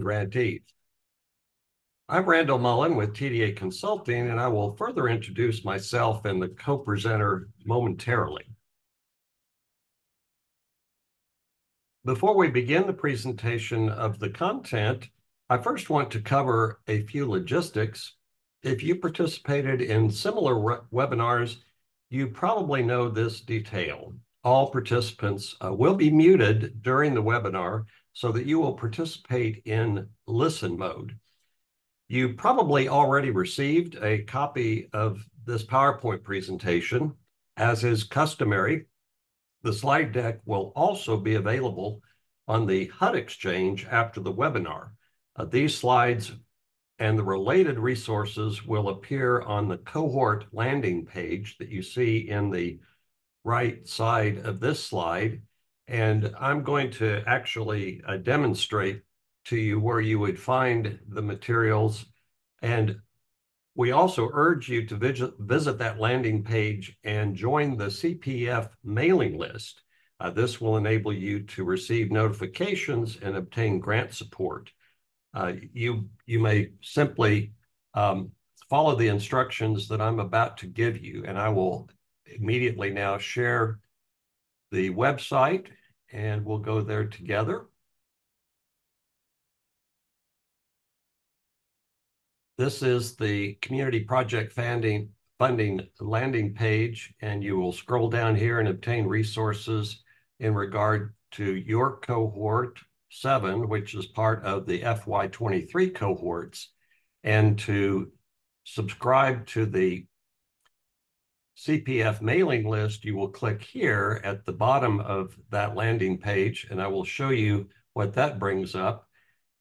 grantees. I'm Randall Mullen with TDA Consulting, and I will further introduce myself and the co-presenter momentarily. Before we begin the presentation of the content, I first want to cover a few logistics. If you participated in similar webinars, you probably know this detail. All participants uh, will be muted during the webinar so that you will participate in listen mode. You probably already received a copy of this PowerPoint presentation. As is customary, the slide deck will also be available on the HUD Exchange after the webinar. Uh, these slides and the related resources will appear on the cohort landing page that you see in the right side of this slide and I'm going to actually uh, demonstrate to you where you would find the materials. And we also urge you to visit, visit that landing page and join the CPF mailing list. Uh, this will enable you to receive notifications and obtain grant support. Uh, you, you may simply um, follow the instructions that I'm about to give you, and I will immediately now share the website and we'll go there together. This is the community project funding, funding landing page, and you will scroll down here and obtain resources in regard to your cohort seven, which is part of the FY23 cohorts, and to subscribe to the CPF mailing list, you will click here at the bottom of that landing page, and I will show you what that brings up.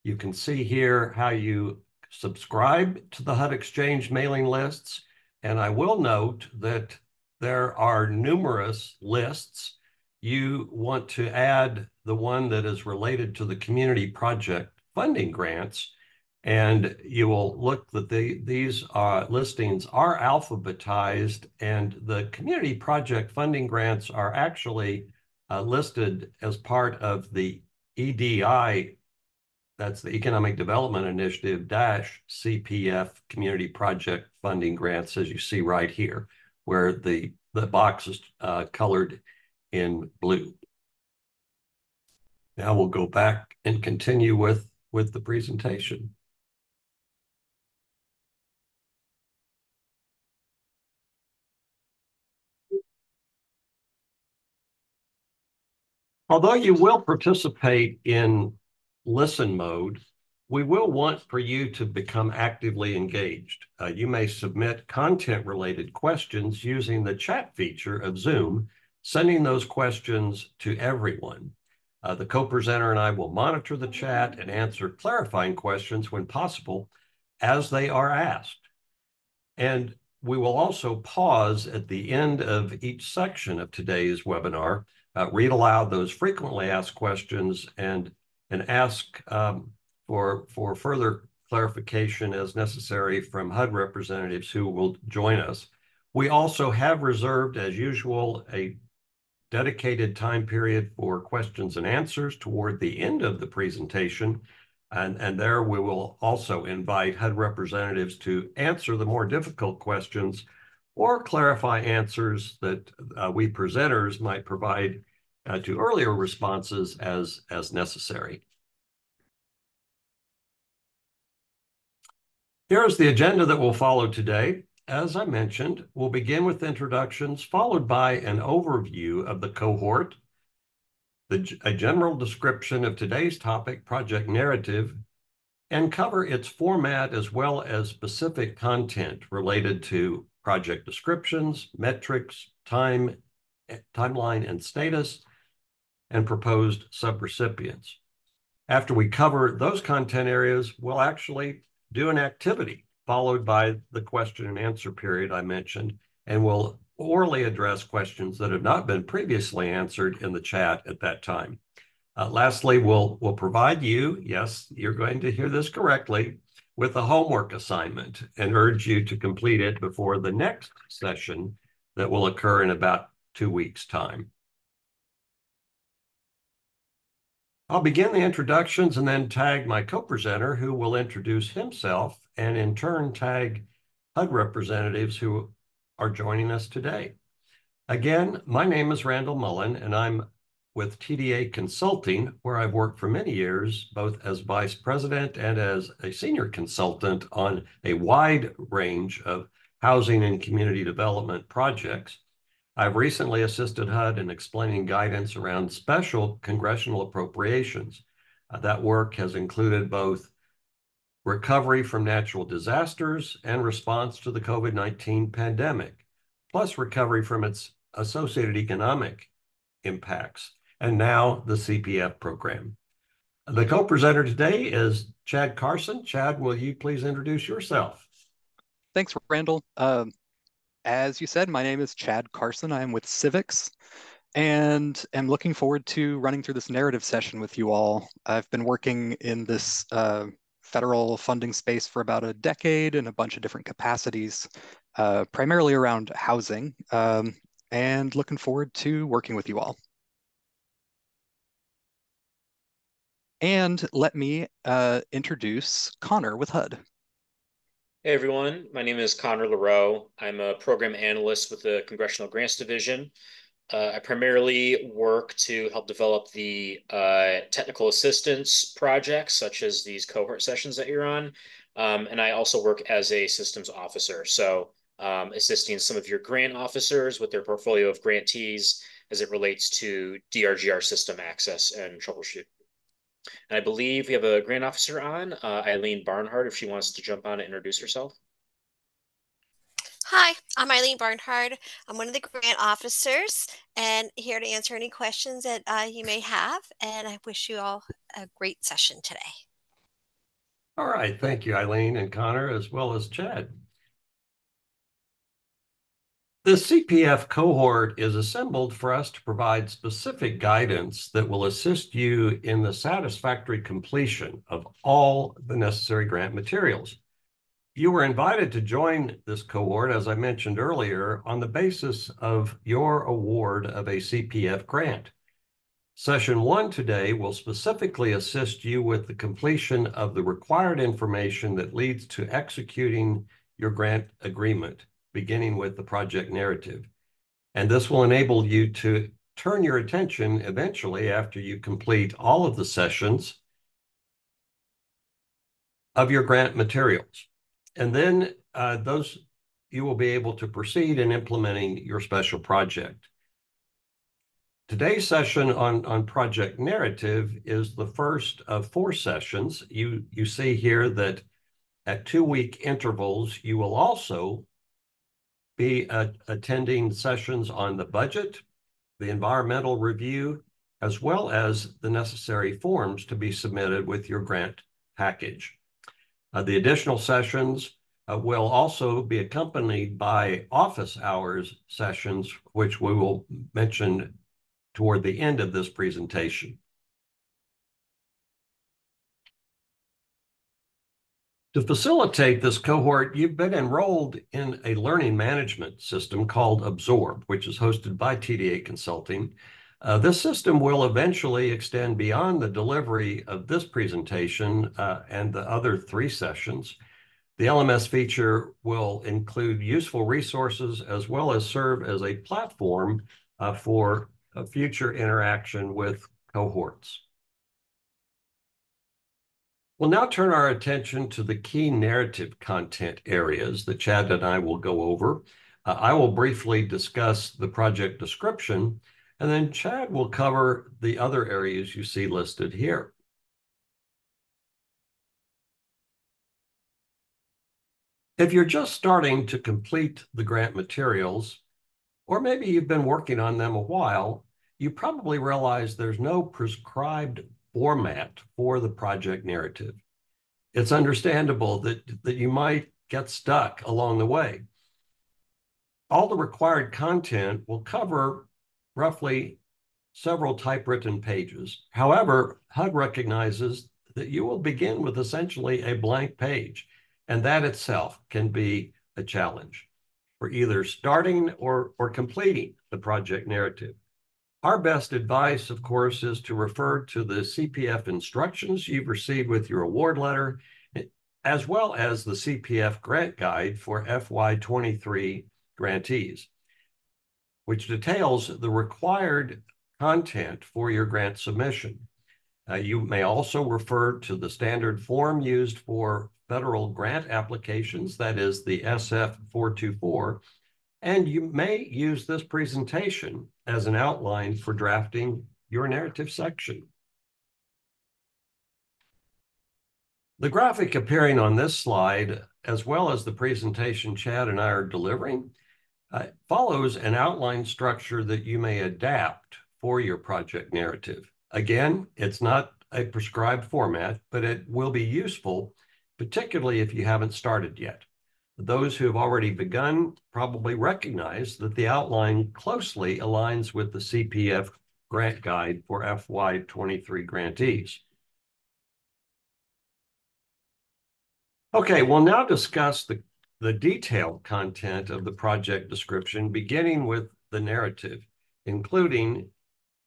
You can see here how you subscribe to the HUD Exchange mailing lists, and I will note that there are numerous lists. You want to add the one that is related to the community project funding grants, and you will look that the, these uh, listings are alphabetized and the community project funding grants are actually uh, listed as part of the EDI, that's the Economic Development Initiative dash CPF community project funding grants, as you see right here, where the, the box is uh, colored in blue. Now we'll go back and continue with, with the presentation. Although you will participate in listen mode, we will want for you to become actively engaged. Uh, you may submit content-related questions using the chat feature of Zoom, sending those questions to everyone. Uh, the co-presenter and I will monitor the chat and answer clarifying questions when possible as they are asked. And we will also pause at the end of each section of today's webinar uh, read aloud those frequently asked questions and and ask um, for for further clarification as necessary from HUD representatives who will join us. We also have reserved, as usual, a dedicated time period for questions and answers toward the end of the presentation. And, and there we will also invite HUD representatives to answer the more difficult questions or clarify answers that uh, we presenters might provide uh, to earlier responses as, as necessary. Here is the agenda that will follow today. As I mentioned, we'll begin with introductions, followed by an overview of the cohort, the, a general description of today's topic, project narrative, and cover its format as well as specific content related to project descriptions, metrics, time, eh, timeline, and status, and proposed subrecipients. After we cover those content areas, we'll actually do an activity followed by the question and answer period I mentioned, and we'll orally address questions that have not been previously answered in the chat at that time. Uh, lastly, we'll, we'll provide you, yes, you're going to hear this correctly, with a homework assignment and urge you to complete it before the next session that will occur in about two weeks' time. I'll begin the introductions and then tag my co-presenter who will introduce himself and in turn tag HUD representatives who are joining us today. Again, my name is Randall Mullen and I'm with TDA Consulting, where I've worked for many years, both as vice president and as a senior consultant on a wide range of housing and community development projects. I've recently assisted HUD in explaining guidance around special congressional appropriations. Uh, that work has included both recovery from natural disasters and response to the COVID-19 pandemic, plus recovery from its associated economic impacts and now the CPF program. The co-presenter today is Chad Carson. Chad, will you please introduce yourself? Thanks, Randall. Uh, as you said, my name is Chad Carson. I am with Civics and am looking forward to running through this narrative session with you all. I've been working in this uh, federal funding space for about a decade in a bunch of different capacities, uh, primarily around housing, um, and looking forward to working with you all. And let me uh, introduce Connor with HUD. Hey everyone, my name is Connor LaRoe. I'm a program analyst with the Congressional Grants Division. Uh, I primarily work to help develop the uh, technical assistance projects, such as these cohort sessions that you're on. Um, and I also work as a systems officer. So um, assisting some of your grant officers with their portfolio of grantees as it relates to DRGR system access and troubleshoot. And I believe we have a grant officer on, uh, Eileen Barnhart, if she wants to jump on and introduce herself. Hi, I'm Eileen Barnhart. I'm one of the grant officers and here to answer any questions that uh, you may have. And I wish you all a great session today. All right. Thank you, Eileen and Connor, as well as Chad. The CPF cohort is assembled for us to provide specific guidance that will assist you in the satisfactory completion of all the necessary grant materials. You were invited to join this cohort, as I mentioned earlier, on the basis of your award of a CPF grant. Session one today will specifically assist you with the completion of the required information that leads to executing your grant agreement beginning with the project narrative. And this will enable you to turn your attention eventually after you complete all of the sessions of your grant materials. And then uh, those you will be able to proceed in implementing your special project. Today's session on, on project narrative is the first of four sessions. You, you see here that at two week intervals, you will also be uh, attending sessions on the budget, the environmental review, as well as the necessary forms to be submitted with your grant package. Uh, the additional sessions uh, will also be accompanied by office hours sessions, which we will mention toward the end of this presentation. To facilitate this cohort, you've been enrolled in a learning management system called Absorb, which is hosted by TDA Consulting. Uh, this system will eventually extend beyond the delivery of this presentation uh, and the other three sessions. The LMS feature will include useful resources as well as serve as a platform uh, for future interaction with cohorts. We'll now turn our attention to the key narrative content areas that Chad and I will go over. Uh, I will briefly discuss the project description, and then Chad will cover the other areas you see listed here. If you're just starting to complete the grant materials, or maybe you've been working on them a while, you probably realize there's no prescribed format for the project narrative. It's understandable that, that you might get stuck along the way. All the required content will cover roughly several typewritten pages. However, HUD recognizes that you will begin with essentially a blank page, and that itself can be a challenge for either starting or, or completing the project narrative. Our best advice, of course, is to refer to the CPF instructions you've received with your award letter, as well as the CPF grant guide for FY23 grantees, which details the required content for your grant submission. Uh, you may also refer to the standard form used for federal grant applications, that is the SF 424, and you may use this presentation as an outline for drafting your narrative section. The graphic appearing on this slide, as well as the presentation Chad and I are delivering, uh, follows an outline structure that you may adapt for your project narrative. Again, it's not a prescribed format, but it will be useful, particularly if you haven't started yet. Those who have already begun probably recognize that the outline closely aligns with the CPF grant guide for FY23 grantees. Okay, we'll now discuss the, the detailed content of the project description, beginning with the narrative, including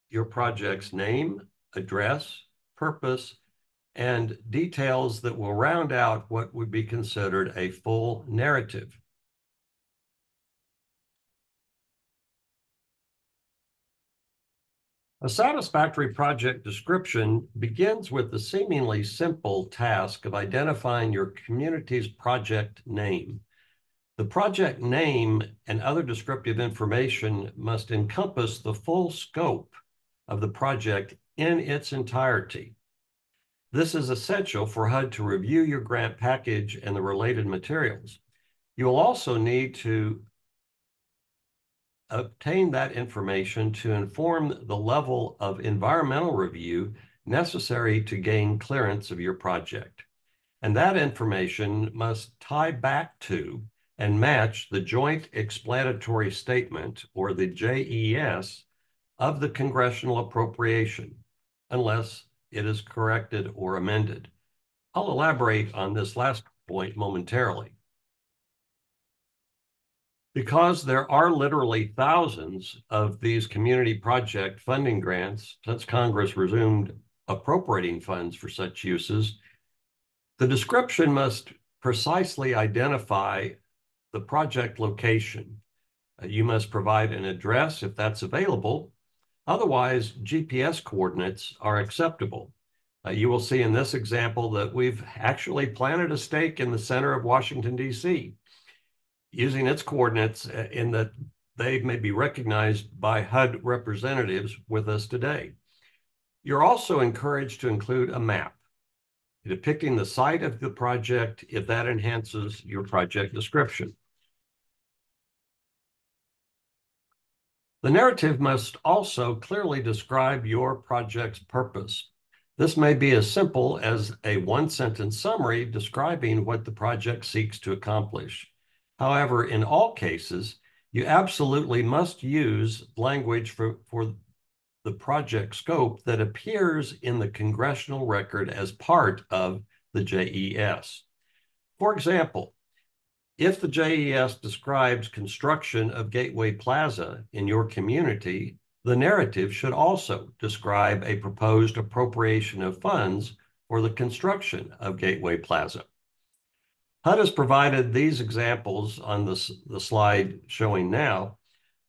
your project's name, address, purpose, and details that will round out what would be considered a full narrative. A satisfactory project description begins with the seemingly simple task of identifying your community's project name. The project name and other descriptive information must encompass the full scope of the project in its entirety. This is essential for HUD to review your grant package and the related materials. You will also need to obtain that information to inform the level of environmental review necessary to gain clearance of your project. And that information must tie back to and match the Joint Explanatory Statement, or the JES, of the congressional appropriation, unless it is corrected or amended. I'll elaborate on this last point momentarily. Because there are literally thousands of these community project funding grants since Congress resumed appropriating funds for such uses, the description must precisely identify the project location. Uh, you must provide an address if that's available Otherwise, GPS coordinates are acceptable. Uh, you will see in this example that we've actually planted a stake in the center of Washington, D.C., using its coordinates uh, in that they may be recognized by HUD representatives with us today. You're also encouraged to include a map depicting the site of the project if that enhances your project description. The narrative must also clearly describe your project's purpose. This may be as simple as a one sentence summary describing what the project seeks to accomplish. However, in all cases, you absolutely must use language for, for the project scope that appears in the congressional record as part of the JES. For example, if the JES describes construction of Gateway Plaza in your community, the narrative should also describe a proposed appropriation of funds for the construction of Gateway Plaza. HUD has provided these examples on the, the slide showing now,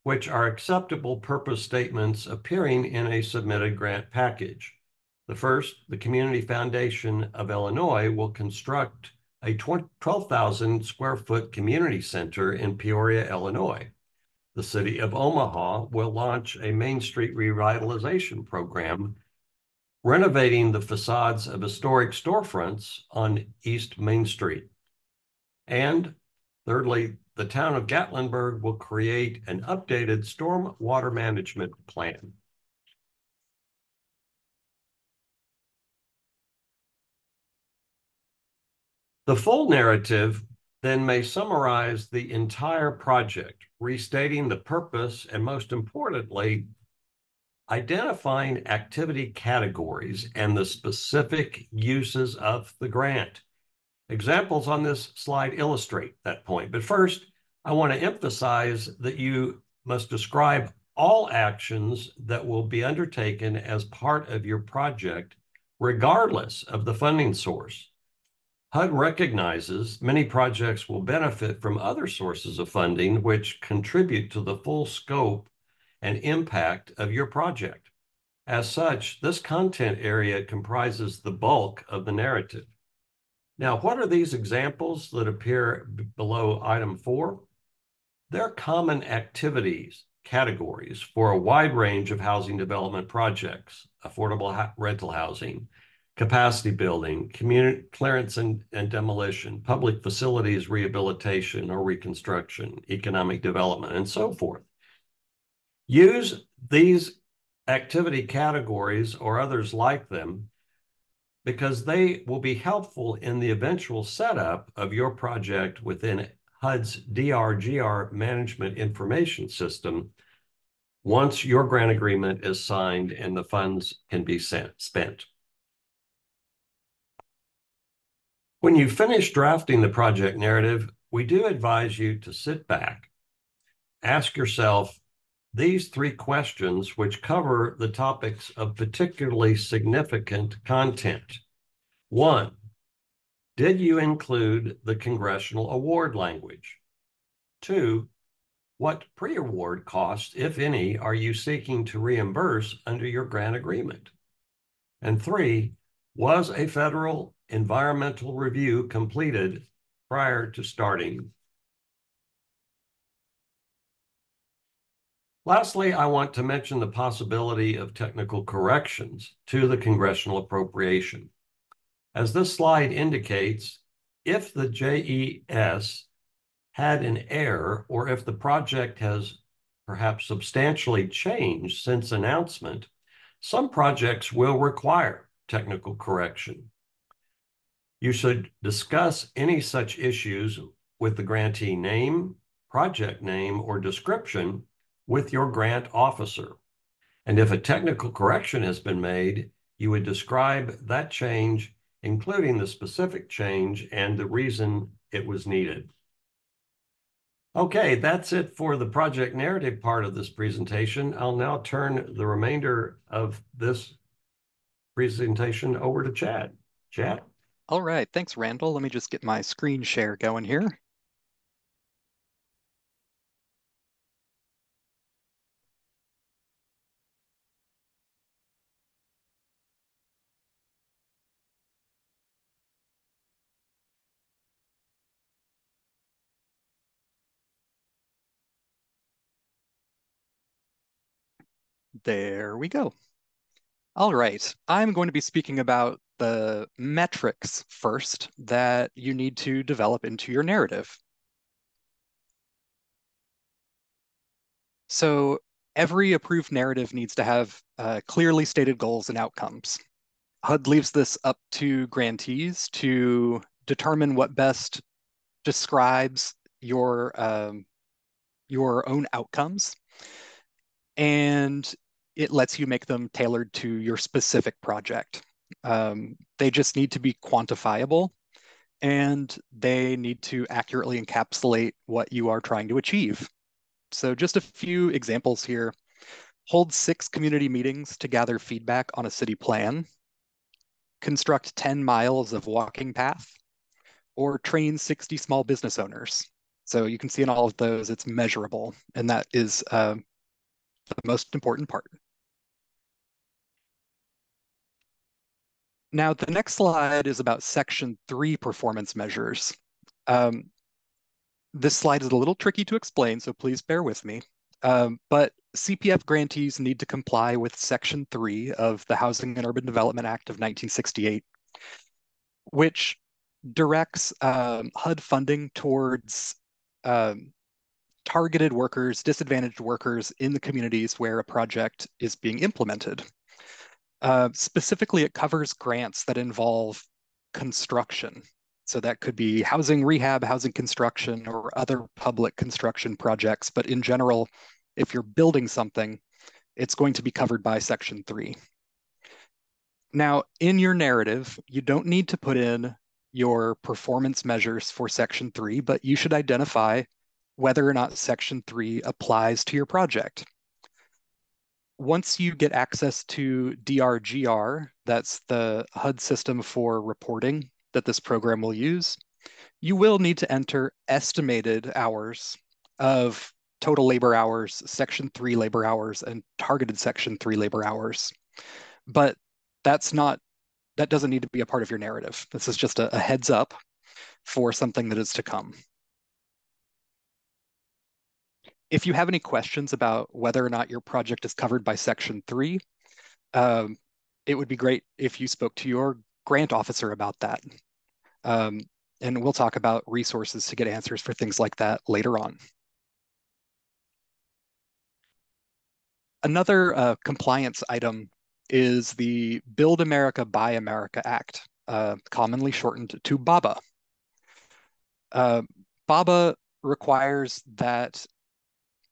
which are acceptable purpose statements appearing in a submitted grant package. The first, the Community Foundation of Illinois will construct a 12,000 square foot community center in Peoria, Illinois. The city of Omaha will launch a Main Street revitalization program, renovating the facades of historic storefronts on East Main Street. And thirdly, the town of Gatlinburg will create an updated storm water management plan. The full narrative then may summarize the entire project, restating the purpose and most importantly, identifying activity categories and the specific uses of the grant. Examples on this slide illustrate that point. But first, I want to emphasize that you must describe all actions that will be undertaken as part of your project, regardless of the funding source. HUD recognizes many projects will benefit from other sources of funding which contribute to the full scope and impact of your project. As such, this content area comprises the bulk of the narrative. Now, what are these examples that appear below item four? They're common activities categories for a wide range of housing development projects, affordable rental housing, capacity building, community clearance and, and demolition, public facilities rehabilitation or reconstruction, economic development, and so forth. Use these activity categories or others like them because they will be helpful in the eventual setup of your project within HUD's DRGR management information system once your grant agreement is signed and the funds can be sent, spent. When you finish drafting the project narrative, we do advise you to sit back, ask yourself these three questions, which cover the topics of particularly significant content. One, did you include the congressional award language? Two, what pre-award costs, if any, are you seeking to reimburse under your grant agreement? And three, was a federal environmental review completed prior to starting. Lastly, I want to mention the possibility of technical corrections to the congressional appropriation. As this slide indicates, if the JES had an error or if the project has perhaps substantially changed since announcement, some projects will require technical correction. You should discuss any such issues with the grantee name, project name, or description with your grant officer. And if a technical correction has been made, you would describe that change, including the specific change and the reason it was needed. Okay, that's it for the project narrative part of this presentation. I'll now turn the remainder of this presentation over to Chad. Chad? All right, thanks, Randall. Let me just get my screen share going here. There we go. All right, I'm going to be speaking about the metrics first that you need to develop into your narrative. So every approved narrative needs to have uh, clearly stated goals and outcomes. HUD leaves this up to grantees to determine what best describes your um, your own outcomes, and it lets you make them tailored to your specific project. Um, they just need to be quantifiable and they need to accurately encapsulate what you are trying to achieve. So just a few examples here. Hold six community meetings to gather feedback on a city plan. Construct 10 miles of walking path or train 60 small business owners. So you can see in all of those, it's measurable. And that is uh, the most important part. Now, the next slide is about section three performance measures. Um, this slide is a little tricky to explain, so please bear with me. Um, but CPF grantees need to comply with section three of the Housing and Urban Development Act of 1968, which directs um, HUD funding towards um, targeted workers, disadvantaged workers in the communities where a project is being implemented. Uh, specifically, it covers grants that involve construction. So that could be housing rehab, housing construction, or other public construction projects. But in general, if you're building something, it's going to be covered by Section 3. Now, in your narrative, you don't need to put in your performance measures for Section 3, but you should identify whether or not Section 3 applies to your project. Once you get access to DRGR, that's the HUD system for reporting that this program will use, you will need to enter estimated hours of total labor hours, section three labor hours, and targeted section three labor hours. But that's not, that doesn't need to be a part of your narrative. This is just a, a heads up for something that is to come. If you have any questions about whether or not your project is covered by section three, um, it would be great if you spoke to your grant officer about that. Um, and we'll talk about resources to get answers for things like that later on. Another uh, compliance item is the Build America, Buy America Act, uh, commonly shortened to BABA. Uh, BABA requires that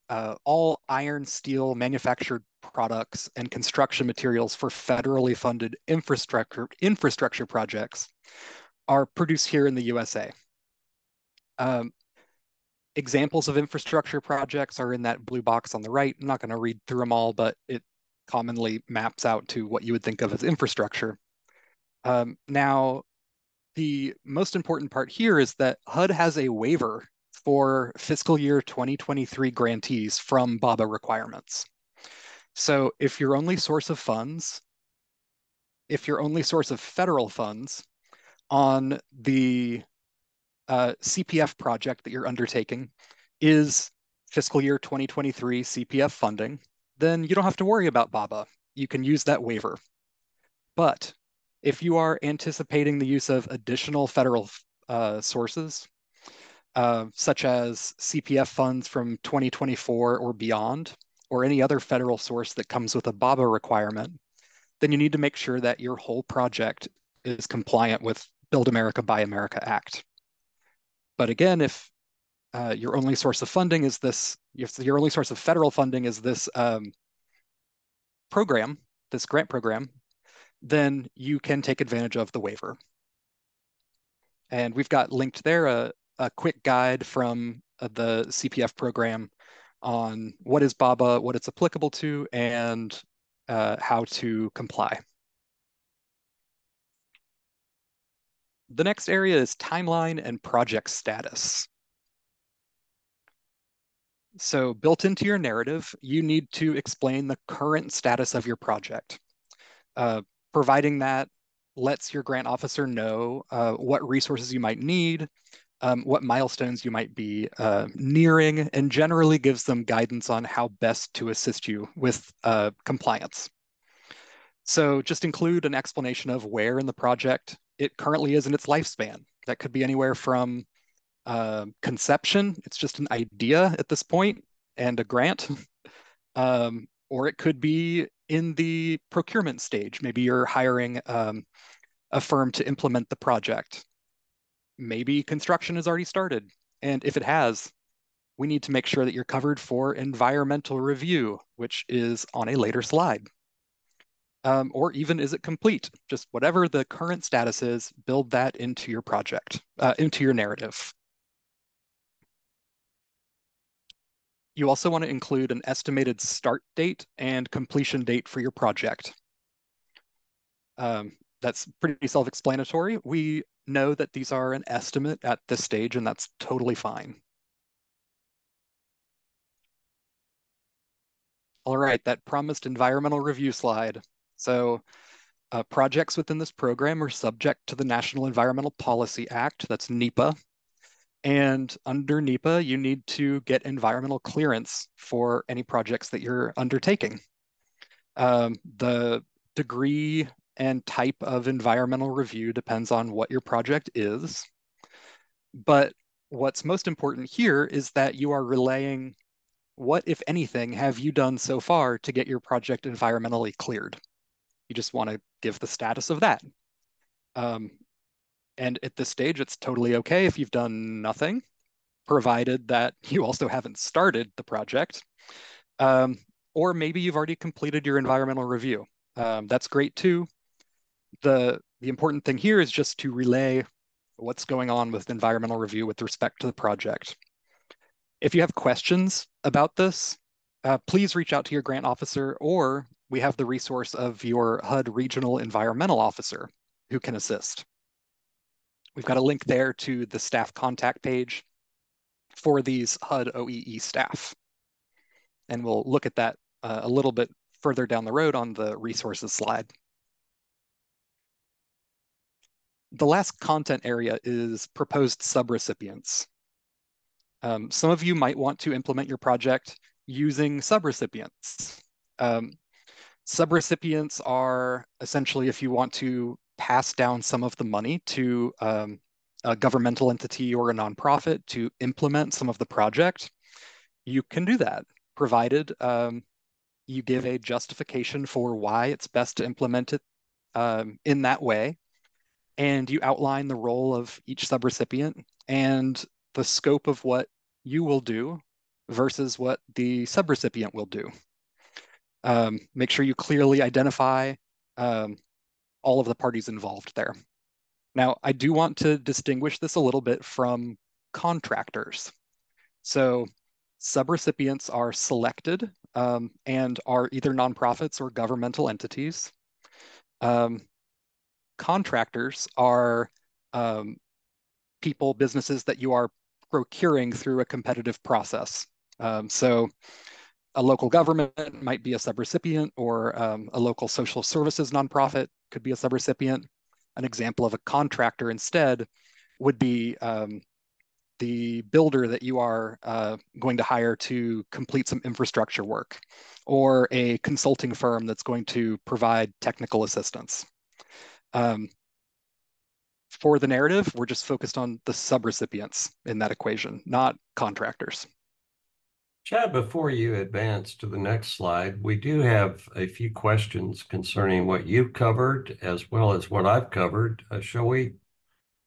uh, all iron, steel manufactured products and construction materials for federally funded infrastructure infrastructure projects are produced here in the USA. Um, examples of infrastructure projects are in that blue box on the right. I'm not going to read through them all, but it commonly maps out to what you would think of as infrastructure. Um, now, the most important part here is that HUD has a waiver for fiscal year 2023 grantees from BABA requirements. So if your only source of funds, if your only source of federal funds on the uh, CPF project that you're undertaking is fiscal year 2023 CPF funding, then you don't have to worry about BABA. You can use that waiver. But if you are anticipating the use of additional federal uh, sources, uh, such as CPF funds from 2024 or beyond, or any other federal source that comes with a BABA requirement, then you need to make sure that your whole project is compliant with Build America, Buy America Act. But again, if uh, your only source of funding is this, if your only source of federal funding is this um, program, this grant program, then you can take advantage of the waiver. And we've got linked there a, a quick guide from uh, the CPF program on what is BABA, what it's applicable to, and uh, how to comply. The next area is timeline and project status. So built into your narrative, you need to explain the current status of your project. Uh, providing that lets your grant officer know uh, what resources you might need, um, what milestones you might be uh, nearing, and generally gives them guidance on how best to assist you with uh, compliance. So just include an explanation of where in the project it currently is in its lifespan. That could be anywhere from uh, conception, it's just an idea at this point, and a grant. um, or it could be in the procurement stage. Maybe you're hiring um, a firm to implement the project. Maybe construction has already started. And if it has, we need to make sure that you're covered for environmental review, which is on a later slide um, or even is it complete? Just whatever the current status is, build that into your project, uh, into your narrative. You also want to include an estimated start date and completion date for your project. Um, that's pretty self-explanatory. We know that these are an estimate at this stage, and that's totally fine. All right, that promised environmental review slide. So uh, projects within this program are subject to the National Environmental Policy Act, that's NEPA. And under NEPA, you need to get environmental clearance for any projects that you're undertaking. Um, the degree and type of environmental review depends on what your project is. But what's most important here is that you are relaying what, if anything, have you done so far to get your project environmentally cleared? You just want to give the status of that. Um, and at this stage, it's totally okay if you've done nothing, provided that you also haven't started the project. Um, or maybe you've already completed your environmental review. Um, that's great too. The, the important thing here is just to relay what's going on with environmental review with respect to the project. If you have questions about this, uh, please reach out to your grant officer, or we have the resource of your HUD Regional Environmental Officer who can assist. We've got a link there to the staff contact page for these HUD OEE staff. And we'll look at that uh, a little bit further down the road on the resources slide. The last content area is proposed subrecipients. Um, some of you might want to implement your project using subrecipients. Um, subrecipients are essentially if you want to pass down some of the money to um, a governmental entity or a nonprofit to implement some of the project, you can do that, provided um, you give a justification for why it's best to implement it um, in that way, and you outline the role of each subrecipient and the scope of what you will do versus what the subrecipient will do. Um, make sure you clearly identify um, all of the parties involved there. Now, I do want to distinguish this a little bit from contractors. So subrecipients are selected um, and are either nonprofits or governmental entities. Um, contractors are um, people, businesses that you are procuring through a competitive process. Um, so a local government might be a subrecipient or um, a local social services nonprofit could be a subrecipient. An example of a contractor instead would be um, the builder that you are uh, going to hire to complete some infrastructure work or a consulting firm that's going to provide technical assistance. Um, for the narrative, we're just focused on the subrecipients in that equation, not contractors. Chad, before you advance to the next slide, we do have a few questions concerning what you've covered as well as what I've covered. Uh, shall we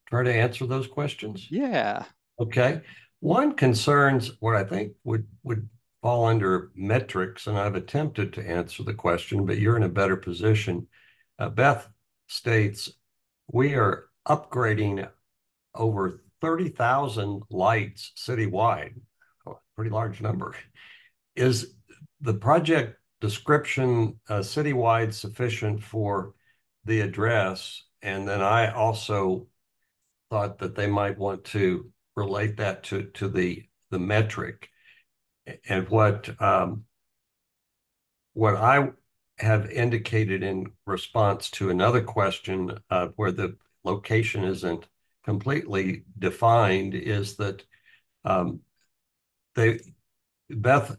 try to answer those questions? Yeah. Okay. One concerns what I think would would fall under metrics, and I've attempted to answer the question, but you're in a better position. Uh, Beth states we are upgrading over 30,000 lights citywide a pretty large number. Is the project description uh, citywide sufficient for the address? And then I also thought that they might want to relate that to, to the, the metric. And what, um, what I have indicated in response to another question uh, where the location isn't completely defined is that um, they Beth,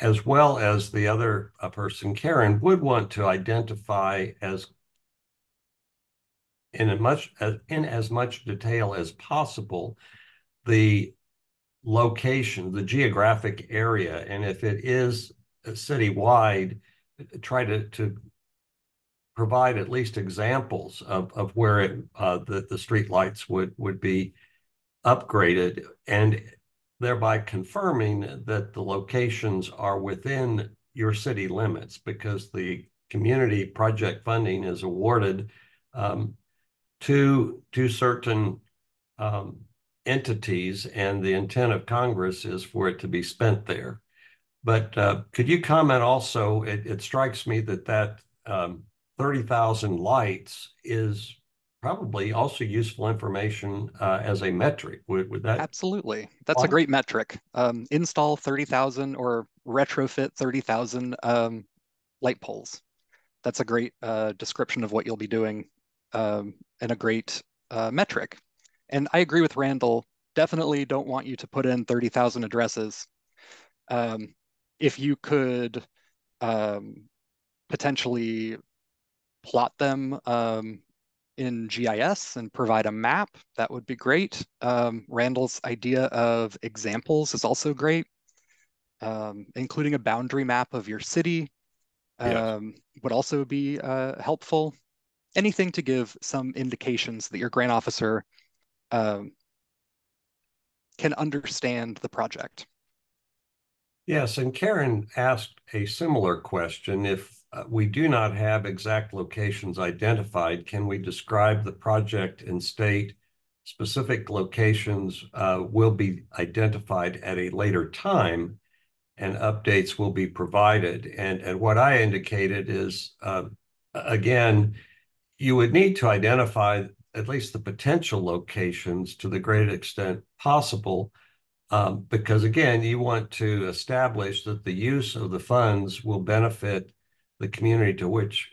as well as the other uh, person, Karen, would want to identify as in much as in as much detail as possible the location, the geographic area, and if it is citywide, try to to provide at least examples of of where it uh, the the street lights would would be upgraded and thereby confirming that the locations are within your city limits because the community project funding is awarded um, to to certain um, entities, and the intent of Congress is for it to be spent there. But uh, could you comment also? It, it, strikes me that that um, thirty thousand lights is probably also useful information uh, as a metric. Would, that? Absolutely. That's a great metric. Um, install 30,000 or retrofit 30,000 um, light poles. That's a great uh, description of what you'll be doing um, and a great uh, metric. And I agree with Randall. Definitely don't want you to put in 30,000 addresses. If you could um, potentially plot them um, in GIS and provide a map, that would be great. Um, Randall's idea of examples is also great, um, including a boundary map of your city um, would also be uh, helpful. Anything to give some indications that your grant officer um, can understand the project. Yes, and Karen asked a similar question. If uh, we do not have exact locations identified. Can we describe the project and state specific locations uh, will be identified at a later time? and updates will be provided. And, and what I indicated is, uh, again, you would need to identify at least the potential locations to the greatest extent possible. Um, because again, you want to establish that the use of the funds will benefit the community to which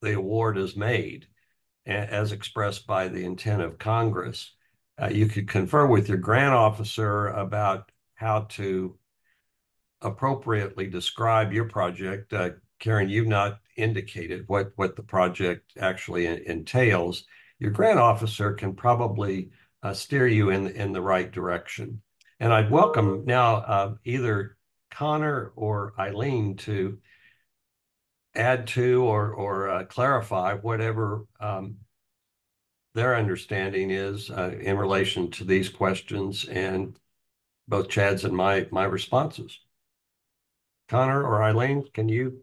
the award is made, as expressed by the intent of Congress. Uh, you could confer with your grant officer about how to appropriately describe your project. Uh, Karen, you've not indicated what, what the project actually entails. Your grant officer can probably uh, steer you in, in the right direction. And I'd welcome now uh, either Connor or Eileen to add to or, or uh, clarify whatever um, their understanding is uh, in relation to these questions and both Chad's and my, my responses. Connor or Eileen, can you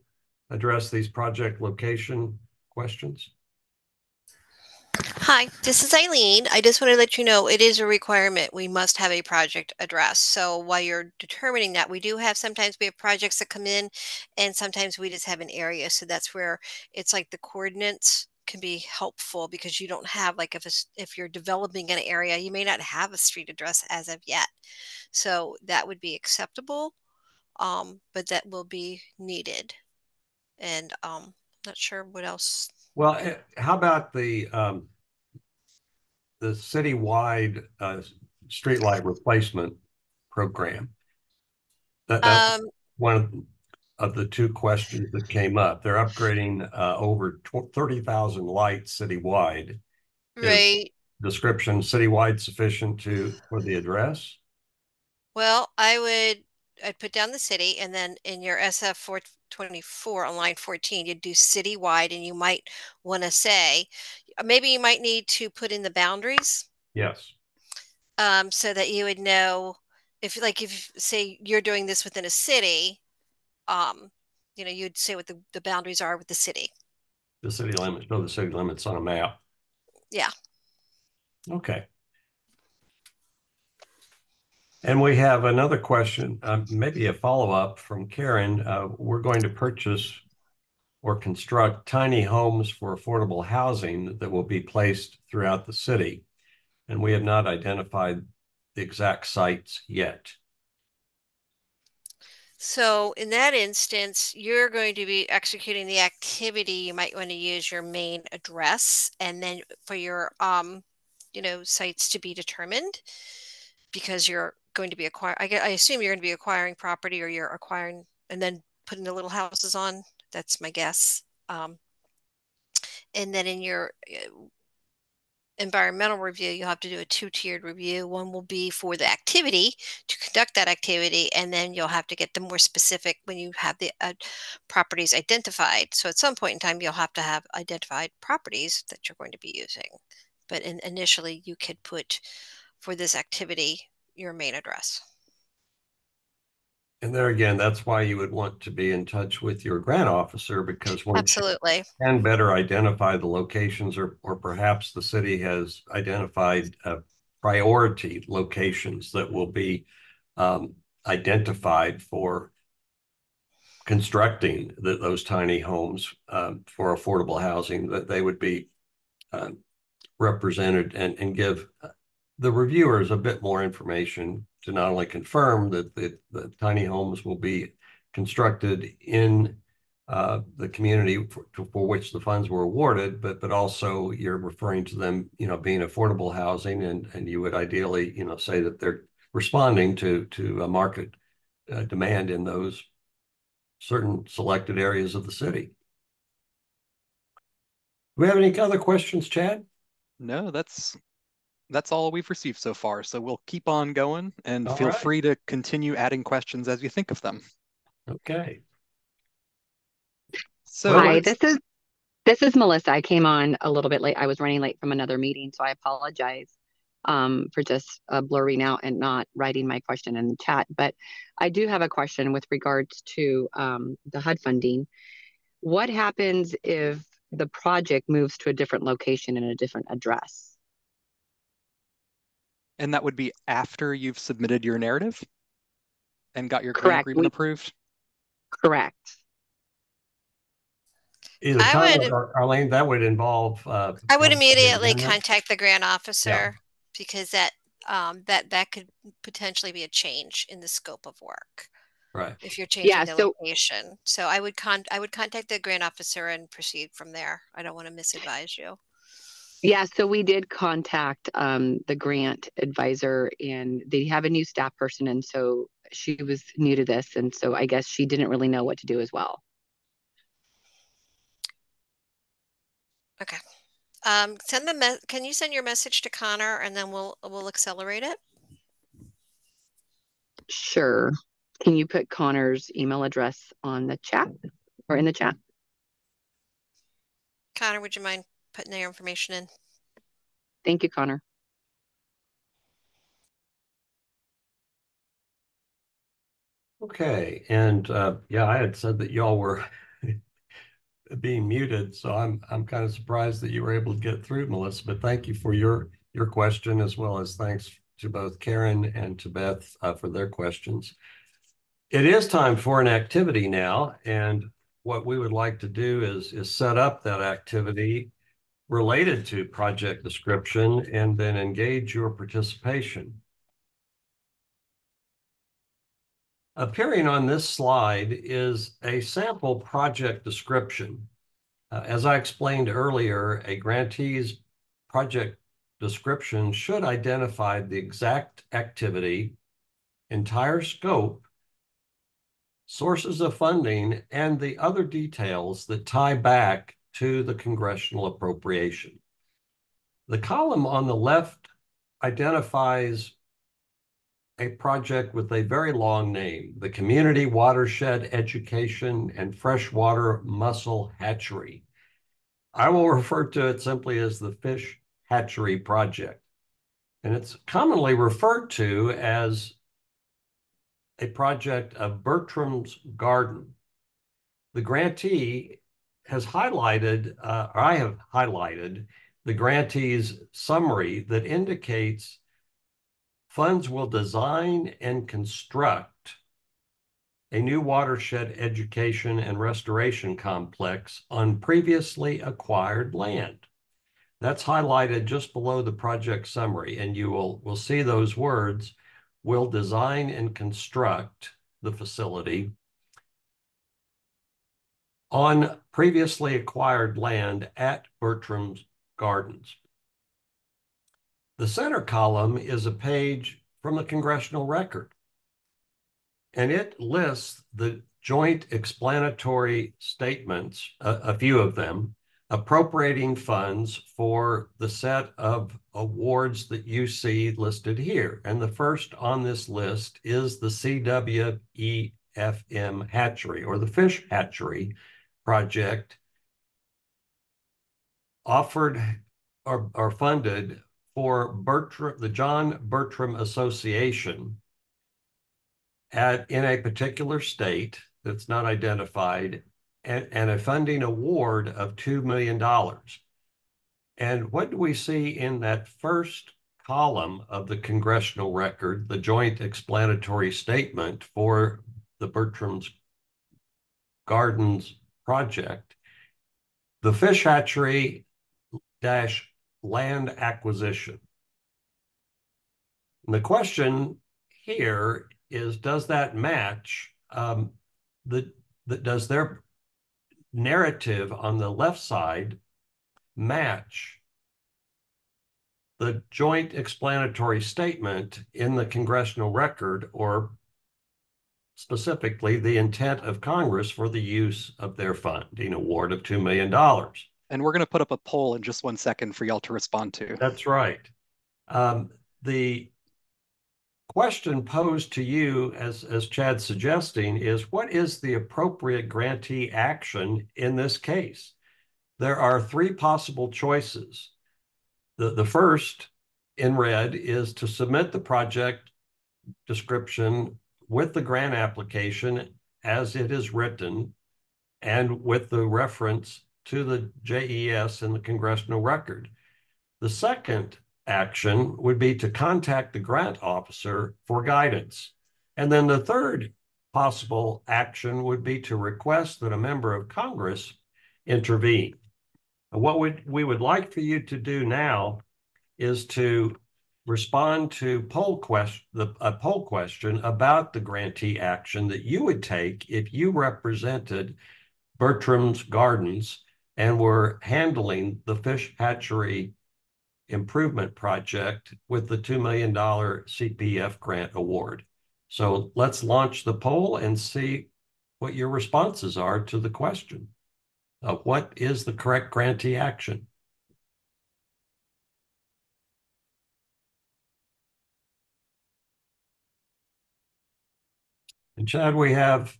address these project location questions? Hi, this is Eileen. I just want to let you know it is a requirement. We must have a project address. So while you're determining that, we do have sometimes we have projects that come in and sometimes we just have an area. So that's where it's like the coordinates can be helpful because you don't have like if if you're developing an area, you may not have a street address as of yet. So that would be acceptable, um, but that will be needed. And um, not sure what else. Well, eh, how about the um, the citywide uh, streetlight replacement program? That, that's um, one of, of the two questions that came up. They're upgrading uh, over 30,000 lights citywide. Right. Is description citywide sufficient to for the address? Well, I would I'd put down the city and then in your SF 424 on line 14, you'd do citywide and you might want to say, maybe you might need to put in the boundaries. Yes. Um, so that you would know if like, if say you're doing this within a city, um, you know, you'd say what the, the boundaries are with the city. The city limits, show the city limits on a map. Yeah. Okay. And we have another question, um, maybe a follow-up from Karen. Uh, we're going to purchase or construct tiny homes for affordable housing that will be placed throughout the city. And we have not identified the exact sites yet. So in that instance, you're going to be executing the activity. You might want to use your main address and then for your, um, you know, sites to be determined because you're going to be acquiring, I, I assume you're going to be acquiring property or you're acquiring and then putting the little houses on. That's my guess. Um, and then in your uh, environmental review, you'll have to do a two-tiered review. One will be for the activity to conduct that activity, and then you'll have to get the more specific when you have the uh, properties identified. So at some point in time, you'll have to have identified properties that you're going to be using. But in, initially, you could put for this activity your main address. And there again, that's why you would want to be in touch with your grant officer because once absolutely can better identify the locations, or or perhaps the city has identified uh, priority locations that will be um, identified for constructing the, those tiny homes um, for affordable housing. That they would be uh, represented and and give the reviewers a bit more information to not only confirm that the, the tiny homes will be constructed in uh, the community for, for, which the funds were awarded, but but also you're referring to them, you know, being affordable housing, and and you would ideally, you know, say that they're responding to to a market uh, demand in those certain selected areas of the city. Do we have any other questions, Chad? No, that's that's all we've received so far. So we'll keep on going and all feel right. free to continue adding questions as you think of them. Okay. So Hi, this is this is Melissa. I came on a little bit late. I was running late from another meeting, so I apologize um, for just uh, blurring out and not writing my question in the chat. But I do have a question with regards to um, the HUD funding. What happens if the project moves to a different location and a different address? And that would be after you've submitted your narrative and got your grant Correct. agreement We- approved? Correct. Either I would- or Arlene, that would involve, uh. I would immediately amendment. contact the grant officer because that um that that could potentially be a change in the scope of work Right. if you're changing Yeah, the so- location. So I would con I would contact the grant officer and proceed from there. I don't want to misadvise you. Yeah, so we did contact um, the grant advisor and they have a new staff person. And so she was new to this. And so I guess she didn't really know what to do as well. Okay. Um, send the me- can you send your message to Connor and then we'll we'll accelerate it? Sure. Can you put Connor's email address on the chat or in the chat? Connor, would you mind putting their information in? Thank you, Connor. Okay, and uh, yeah, I had said that y'all were being muted, so I'm I'm kind of surprised that you were able to get through, Melissa. But thank you for your your question as well as thanks to both Karen and to Beth uh, for their questions. It is time for an activity now, and what we would like to do is is set up that activity related to project description and then engage your participation. Appearing on this slide is a sample project description. Uh, as I explained earlier, a grantee's project description should identify the exact activity, entire scope, sources of funding, and the other details that tie back to the congressional appropriation. The column on the left identifies a project with a very long name, the Community Watershed Education and Freshwater Mussel Hatchery. I will refer to it simply as the Fish Hatchery Project. And it's commonly referred to as a project of Bartram's Garden. The grantee has highlighted, uh, or I have highlighted, the grantee's summary that indicates funds will design and construct a new watershed education and restoration complex on previously acquired land. That's highlighted just below the project summary, and you will, will see those words, will design and construct the facility on previously acquired land at Bartram's Gardens. The center column is a page from the congressional record. And it lists the joint explanatory statements, a, a few of them, appropriating funds for the set of awards that you see listed here. And the first on this list is the CWEFM hatchery or the fish hatchery project offered or, or funded for Bartram, the John Bartram Association at, in a particular state that's not identified and, and a funding award of $2 million. And what do we see in that first column of the congressional record, the joint explanatory statement for the Bartram's Gardens project? The fish hatchery dash land acquisition. And the question here is, does that match um, the, the, does their narrative on the left side match the joint explanatory statement in the congressional record or specifically the intent of Congress for the use of their funding award of $2 million? And we're going to put up a poll in just one second for y'all to respond to. That's right. Um, the question posed to you, as, as Chad's suggesting, is what is the appropriate grantee action in this case? There are three possible choices. The, the first in red is to submit the project description with the grant application as it is written and with the reference to the JES in the congressional record. The second action would be to contact the grant officer for guidance And then the third possible action would be to request that a member of Congress intervene. What would we would like for you to do now is to respond to poll question the a poll question about the grantee action that you would take if you represented Bartram's Gardens and were handling the fish hatchery improvement project with the $2 million CPF grant award. So let's launch the poll and see what your responses are to the question. Uh, what is the correct grantee action? And Chad, we have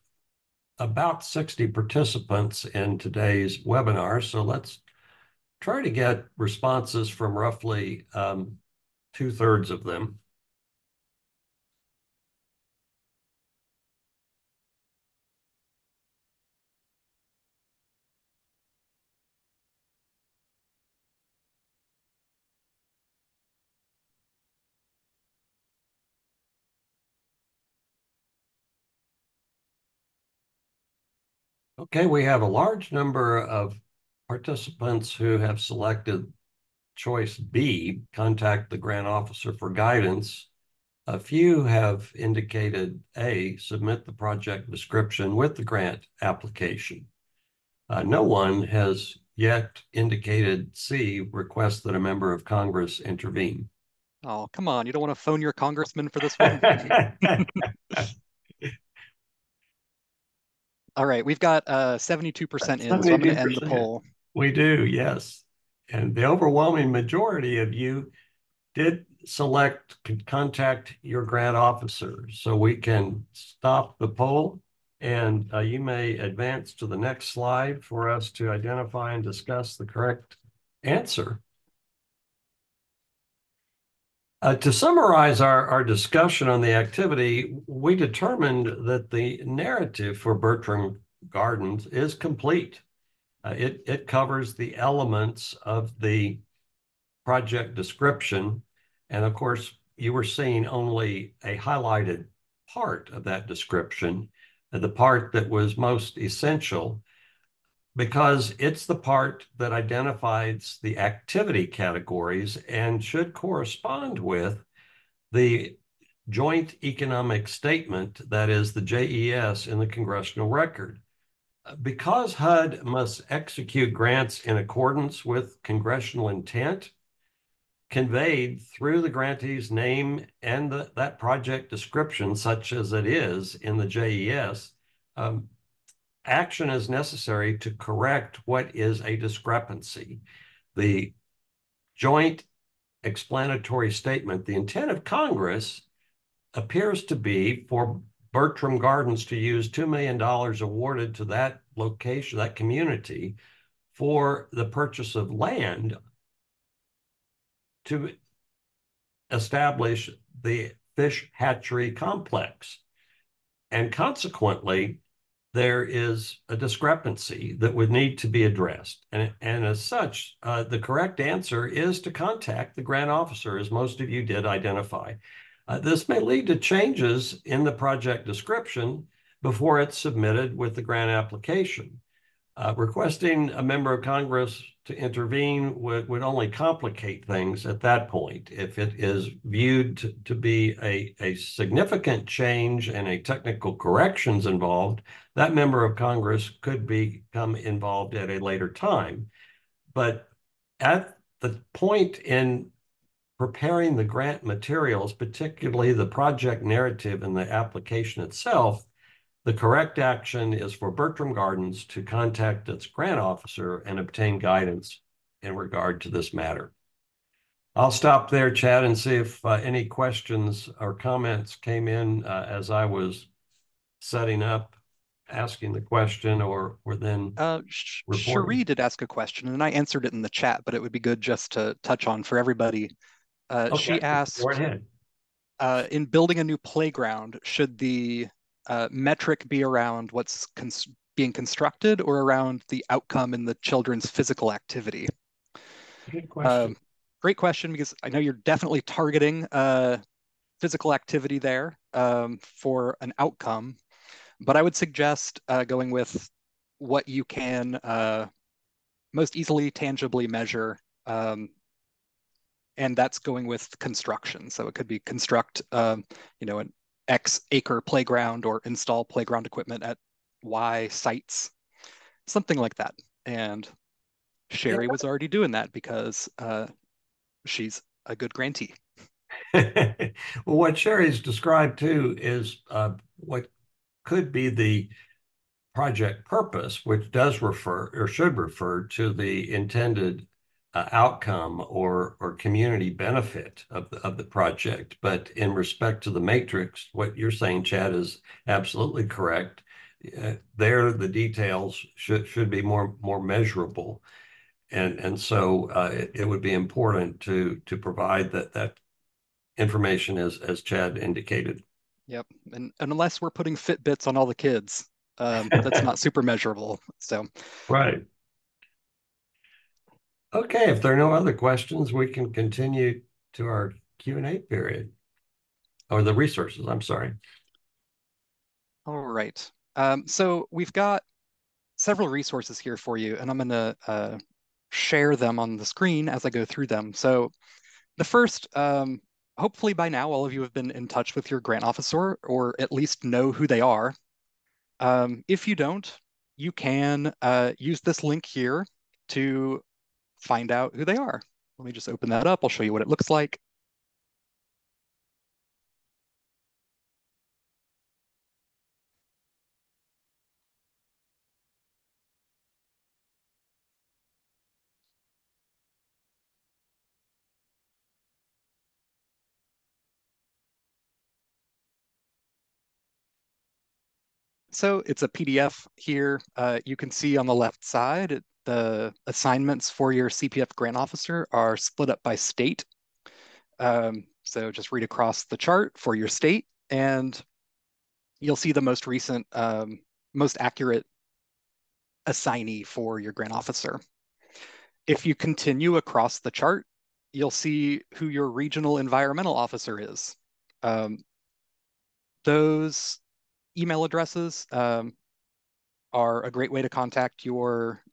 about 60 participants in today's webinar, so let's try to get responses from roughly um, two thirds of them. Okay, we have a large number of participants who have selected choice B, contact the grant officer for guidance. A few have indicated A, submit the project description with the grant application. Uh, no one has yet indicated C, request that a member of Congress intervene. Oh, come on. You don't want to phone your congressman for this one? All right, we've got uh 72% in, so I'm going to end the poll. We do, yes. And the overwhelming majority of you did select contact your grant officer. So we can stop the poll and uh, you may advance to the next slide for us to identify and discuss the correct answer. Uh, to summarize our, discussion on the activity, we determined that the narrative for Bartram Gardens is complete. Uh, it, it covers the elements of the project description. And of course, you were seeing only a highlighted part of that description, the part that was most essential, because it's the part that identifies the activity categories and should correspond with the joint economic statement that is the JES in the congressional record. Because HUD must execute grants in accordance with congressional intent conveyed through the grantee's name and the, that project description, such as it is in the JES, um, action is necessary to correct what is a discrepancy. The joint explanatory statement, the intent of Congress appears to be for Bartram Gardens to use $2 million awarded to that location, that community, for the purchase of land to establish the fish hatchery complex. And consequently, there is a discrepancy that would need to be addressed. And, and as such, uh, the correct answer is to contact the grant officer, as most of you did identify. Uh, this may lead to changes in the project description before it's submitted with the grant application. Uh, requesting a member of Congress to intervene would, would only complicate things at that point. If it is viewed to, to be a, a significant change and a technical corrections involved, that member of Congress could become involved at a later time. But at the point in preparing the grant materials, particularly the project narrative and the application itself, the correct action is for Bartram Gardens to contact its grant officer and obtain guidance in regard to this matter. I'll stop there, Chad, and see if uh, any questions or comments came in uh, as I was setting up, asking the question, or were then Uh, Sh- Reporting. Cherie did ask a question, and I answered it in the chat, but it would be good just to touch on for everybody. Uh, she asked, uh, in building a new playground, should the uh, metric be around what's cons being constructed or around the outcome in the children's physical activity? Good question. Um, great question because I know you're definitely targeting uh, physical activity there. um, for an outcome, but I would suggest uh, going with what you can uh, most easily tangibly measure. Um, and that's going with construction. So it could be construct, um, you know, an X acre playground or install playground equipment at Y sites, something like that. And Sherry was already doing that because uh, she's a good grantee. well, what Sherry's described too is uh, what could be the project purpose, which does refer or should refer to the intended uh, outcome or or community benefit of the, of the project. But in respect to the matrix, what you're saying, Chad, is absolutely correct. Uh, there, the details should should be more more measurable, and and so uh, it, it would be important to to provide that that information as as Chad indicated. Yep, and, and unless we're putting Fitbits on all the kids, um, that's not super measurable. So right. Okay, if there are no other questions, we can continue to our Q&A period. Or the resources, I'm sorry. All right. Um, so we've got several resources here for you, and I'm going to uh, share them on the screen as I go through them. So the first, um, hopefully by now, all of you have been in touch with your grant officer or at least know who they are. Um, if you don't, you can uh, use this link here to find out who they are. Let me just open that up. I'll show you what it looks like. So it's a PDF here. Uh, you can see on the left side, it, the assignments for your CPF grant officer are split up by state. Um, so just read across the chart for your state and you'll see the most recent, um, most accurate assignee for your grant officer. If you continue across the chart, you'll see who your regional environmental officer is. Um, those email addresses um, are a great way to contact your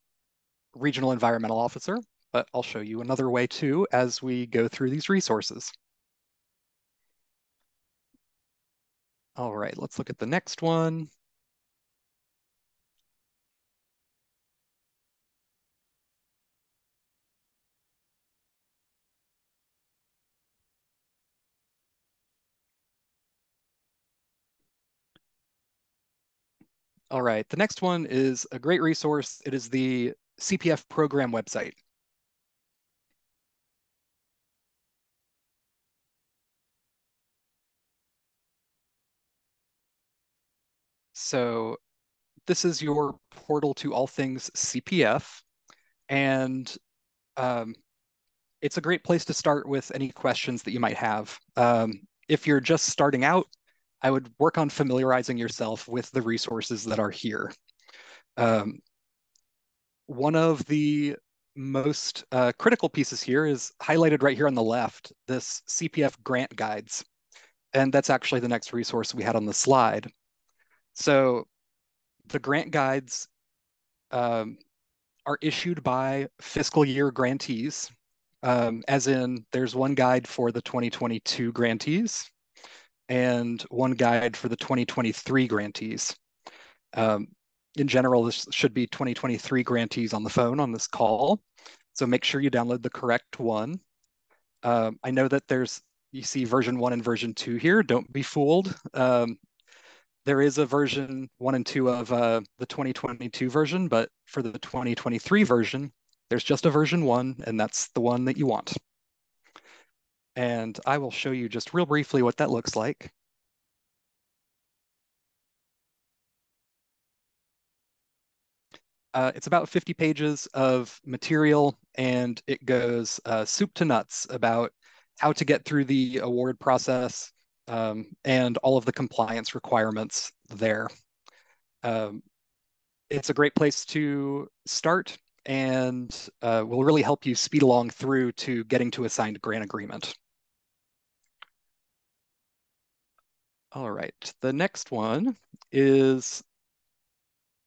regional environmental officer, but I'll show you another way too as we go through these resources. All right, let's look at the next one. All right, the next one is a great resource. It is the CPF program website. So this is your portal to all things CPF. And um, it's a great place to start with any questions that you might have. Um, if you're just starting out, I would work on familiarizing yourself with the resources that are here. Um, one of the most uh, critical pieces here is highlighted right here on the left, this CPF grant guides. And that's actually the next resource we had on the slide. So the grant guides um, are issued by fiscal year grantees, um, as in there's one guide for the 2022 grantees and one guide for the 2023 grantees. Um, in general, this should be 2023 grantees on the phone on this call. So make sure you download the correct one. Um, I know that there's, you see version one and version two here. Don't be fooled. Um, there is a version one and two of uh, the 2022 version, but for the 2023 version, there's just a version one, and that's the one that you want. And I will show you just real briefly what that looks like. Uh, it's about 50 pages of material and it goes uh, soup to nuts about how to get through the award process um, and all of the compliance requirements there. Um, it's a great place to start and uh, will really help you speed along through to getting to a signed grant agreement. All right, the next one is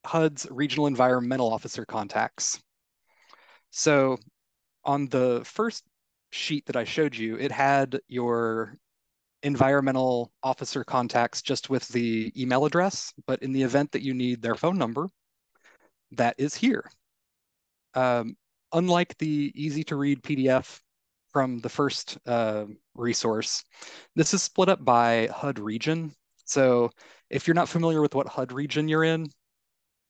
HUD's Regional Environmental Officer contacts. So on the first sheet that I showed you, it had your environmental officer contacts just with the email address, but in the event that you need their phone number, that is here. Um, unlike the easy to read PDF from the first uh, resource, this is split up by HUD region. So if you're not familiar with what HUD region you're in,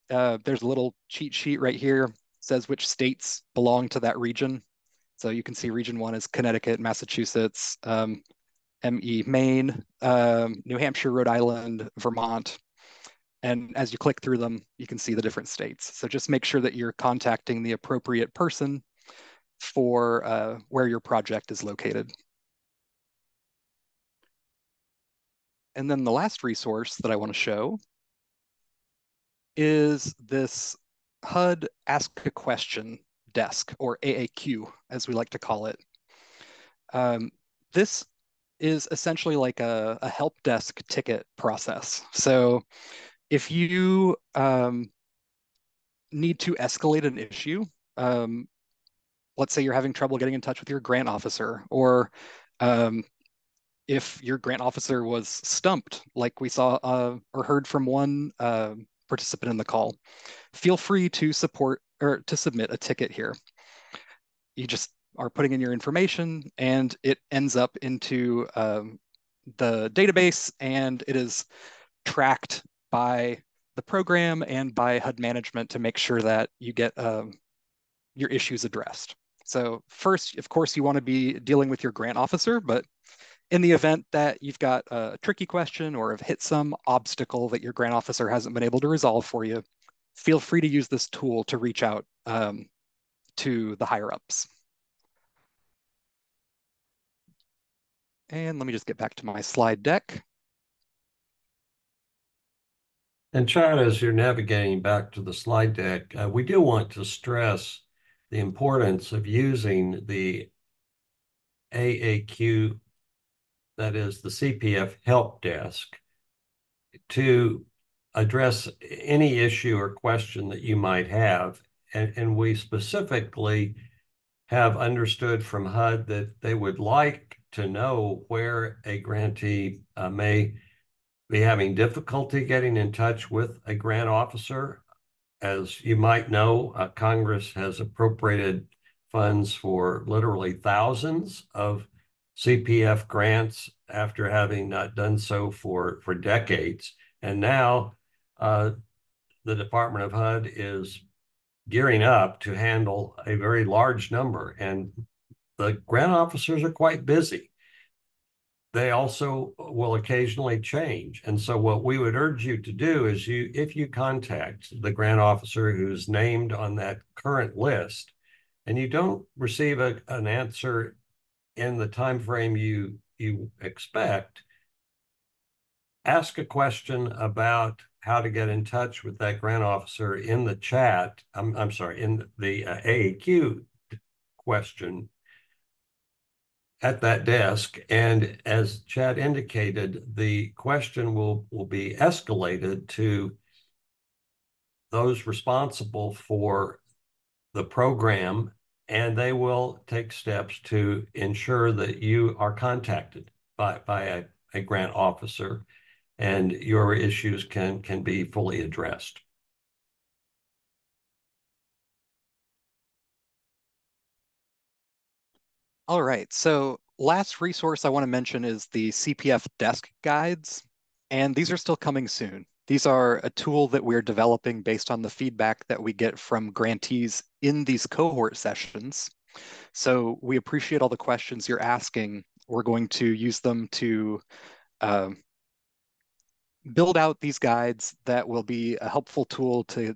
uh, there's a little cheat sheet right here says which states belong to that region. So you can see region one is Connecticut, Massachusetts, um, ME, Maine, um, New Hampshire, Rhode Island, Vermont. And as you click through them, you can see the different states. So just make sure that you're contacting the appropriate person for uh, where your project is located. And then the last resource that I want to show is this HUD Ask a Question desk, or AAQ, as we like to call it. Um, this is essentially like a, a, help desk ticket process. So if you um, need to escalate an issue, um, let's say you're having trouble getting in touch with your grant officer, or um, if your grant officer was stumped, like we saw uh, or heard from one uh, participant in the call, feel free to support or to submit a ticket here. You just are putting in your information and it ends up into um, the database and it is tracked by the program and by HUD management to make sure that you get um, your issues addressed. So first, of course, you want to be dealing with your grant officer, but in the event that you've got a tricky question or have hit some obstacle that your grant officer hasn't been able to resolve for you, feel free to use this tool to reach out um, to the higher ups. And let me just get back to my slide deck. And Chad, as you're navigating back to the slide deck, uh, we do want to stress the importance of using the AAQ that is the CPF help desk, to address any issue or question that you might have. And, and we specifically have understood from HUD that they would like to know where a grantee uh, may be having difficulty getting in touch with a grant officer. As you might know, uh, Congress has appropriated funds for literally thousands of CPF grants after having not done so for, for decades. And now uh, the Department of HUD is gearing up to handle a very large number. And the grant officers are quite busy. They also will occasionally change. And so what we would urge you to do is you if you contact the grant officer who's named on that current list and you don't receive a, an answer in the time frame you you expect, ask a question about how to get in touch with that grant officer in the chat. I'm I'm sorry, in the uh, AAQ question at that desk. And as Chad indicated, the question will will be escalated to those responsible for the program and they will take steps to ensure that you are contacted by, by a, a grant officer and your issues can, can be fully addressed. All right, so last resource I want to mention is the CPF desk guides, and these are still coming soon. These are a tool that we're developing based on the feedback that we get from grantees in these cohort sessions. So we appreciate all the questions you're asking. We're going to use them to uh, build out these guides that will be a helpful tool to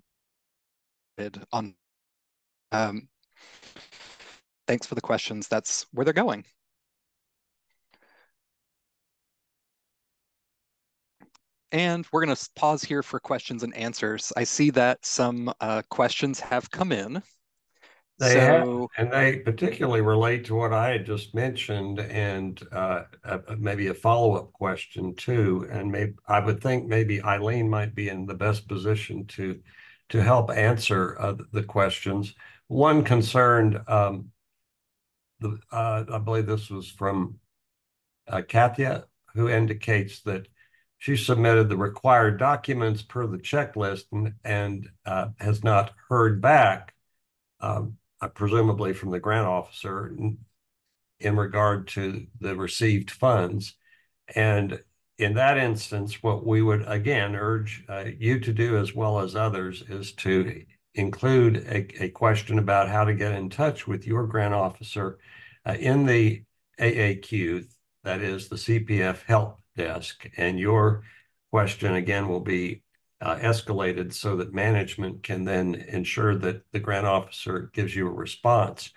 on. Um, thanks for the questions. That's where they're going. And we're going to pause here for questions and answers. I see that some uh, questions have come in. They have, So, and they particularly relate to what I had just mentioned and uh, uh, maybe a follow-up question too. And maybe I would think maybe Eileen might be in the best position to to help answer uh, the questions. One concerned, um, the uh, I believe this was from uh, Katia, who indicates that she submitted the required documents per the checklist and, and uh, has not heard back. Um, uh, presumably from the grant officer in, in regard to the received funds. And in that instance, what we would again urge uh, you to do as well as others is to include a, a, question about how to get in touch with your grant officer uh, in the AAQ, that is the CPF help desk. And your question again will be uh, escalated so that management can then ensure that the grant officer gives you a response.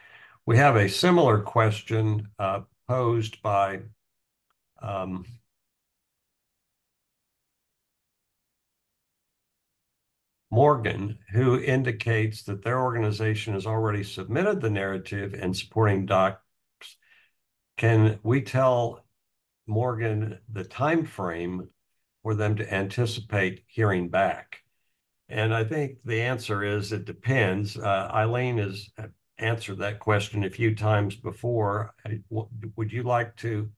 We have a similar question uh, posed by um, Morgan, who indicates that their organization has already submitted the narrative and supporting docs. Can we tell Morgan the time frame for them to anticipate hearing back? And I think the answer is it depends. Uh, Eileen has answered that question a few times before. Would you like to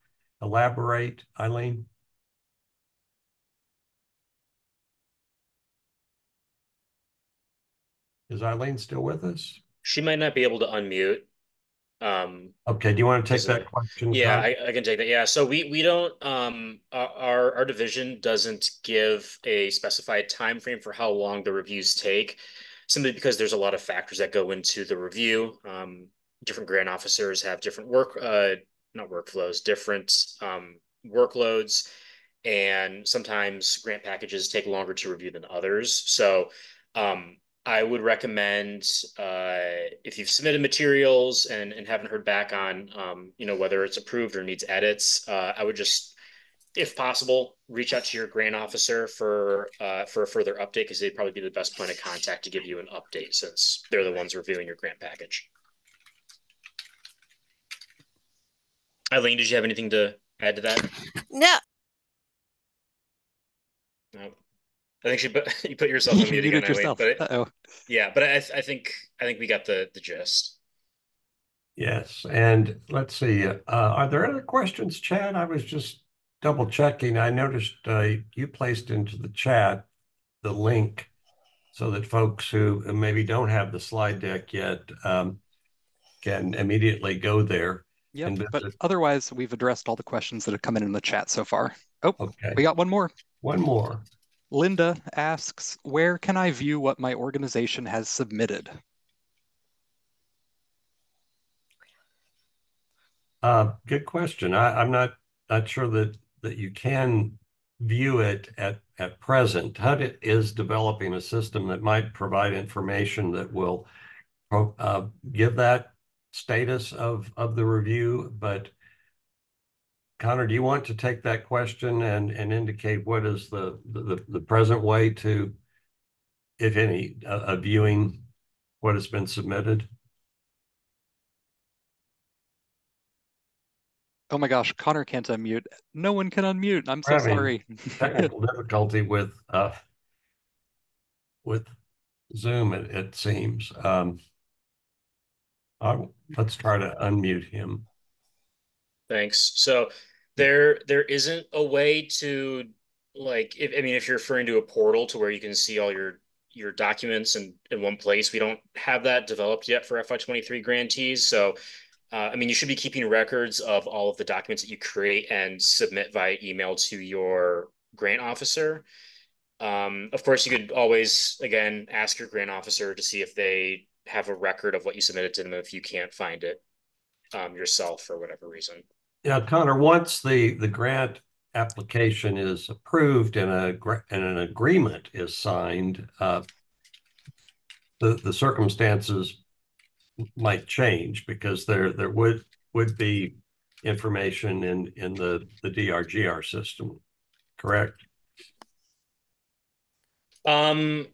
elaborate, Eileen? Is Eileen still with us? She might not be able to unmute. Um, okay, do you want to take that question? Yeah, I, I, can take that. Yeah, so we we don't um our our division doesn't give a specified time frame for how long the reviews take, simply because there's a lot of factors that go into the review. Um, different grant officers have different work uh not workflows, different um workloads, and sometimes grant packages take longer to review than others. So um I would recommend uh, if you've submitted materials and, and haven't heard back on, um, you know, whether it's approved or needs edits, uh, I would just, if possible, reach out to your grant officer for uh, for a further update because they'd probably be the best point of contact to give you an update since they're the ones reviewing your grant package. Eileen, did you have anything to add to that? No. No. I think you put you put yourself on mute again. Yourself. But it, yeah, but I, I think I think we got the the gist. Yes, and let's see. Uh, are there other questions, Chad? I was just double checking. I noticed uh, you placed into the chat the link so that folks who maybe don't have the slide deck yet um, can immediately go there. Yeah, but otherwise, we've addressed all the questions that have come in in the chat so far. Oh, okay. we got one more. One more. Linda asks, where can I view what my organization has submitted? Uh, good question. I, am not not sure that that you can view it at at present. HUD is developing a system that might provide information that will uh, give that status of of the review, but Connor, do you want to take that question and, and indicate what is the, the, the present way to, if any, uh, viewing what has been submitted? Oh my gosh, Connor can't unmute. No one can unmute. I'm so We're sorry. technical difficulty with uh with Zoom, it, it seems. Um, I, let's try to unmute him. Thanks. So there there isn't a way to like if I mean if you're referring to a portal to where you can see all your your documents in, in one place. We don't have that developed yet for FY23 grantees. So uh, I mean, you should be keeping records of all of the documents that you create and submit via email to your grant officer. Um, of course, you could always, again, ask your grant officer to see if they have a record of what you submitted to them if you can't find it um, yourself for whatever reason. Yeah, Connor, once the, the grant application is approved and a and an agreement is signed, uh, the the circumstances might change because there there would would be information in in the the DRGR system, correct? Um,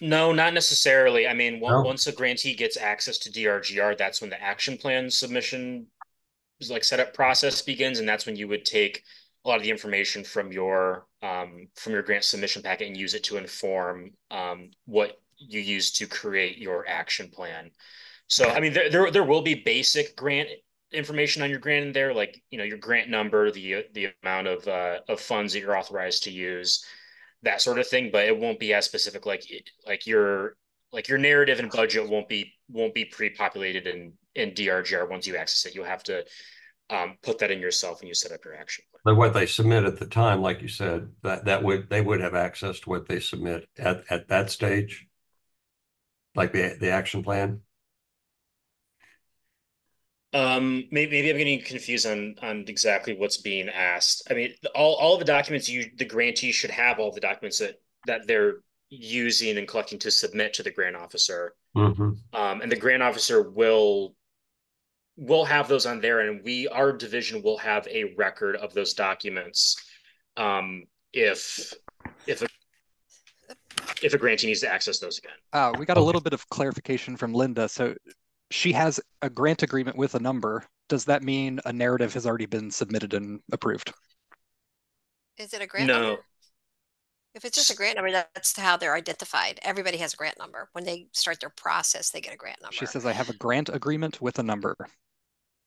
No, not necessarily. I mean, No? once a grantee gets access to DRGR, that's when the action plan submission like setup process begins, and that's when you would take a lot of the information from your um, from your grant submission packet and use it to inform um, what you use to create your action plan. So, I mean, there, there there will be basic grant information on your grant in there, like you know your grant number, the the amount of uh, of funds that you're authorized to use, that sort of thing. But it won't be as specific. Like like your like your narrative and budget won't be won't be pre-populated in in DRGR once you access it. You'll have to um, put that in yourself when you set up your action plan. But what they submit at the time, like you said, that that would they would have access to what they submit at at that stage, like the the action plan. Um, maybe, maybe I'm getting confused on on exactly what's being asked. I mean, all all the documents you the grantee should have all the documents that that they're using and collecting to submit to the grant officer. Mm-hmm. Um, and the grant officer will will have those on there, and we our division will have a record of those documents. Um, if if a if a grantee needs to access those again. Uh, we got a little bit of clarification from Linda. So she has a grant agreement with a number. Does that mean a narrative has already been submitted and approved? Is it a grant No. number? If it's just a grant number, that's how they're identified. Everybody has a grant number. When they start their process, they get a grant number. She says, I have a grant agreement with a number.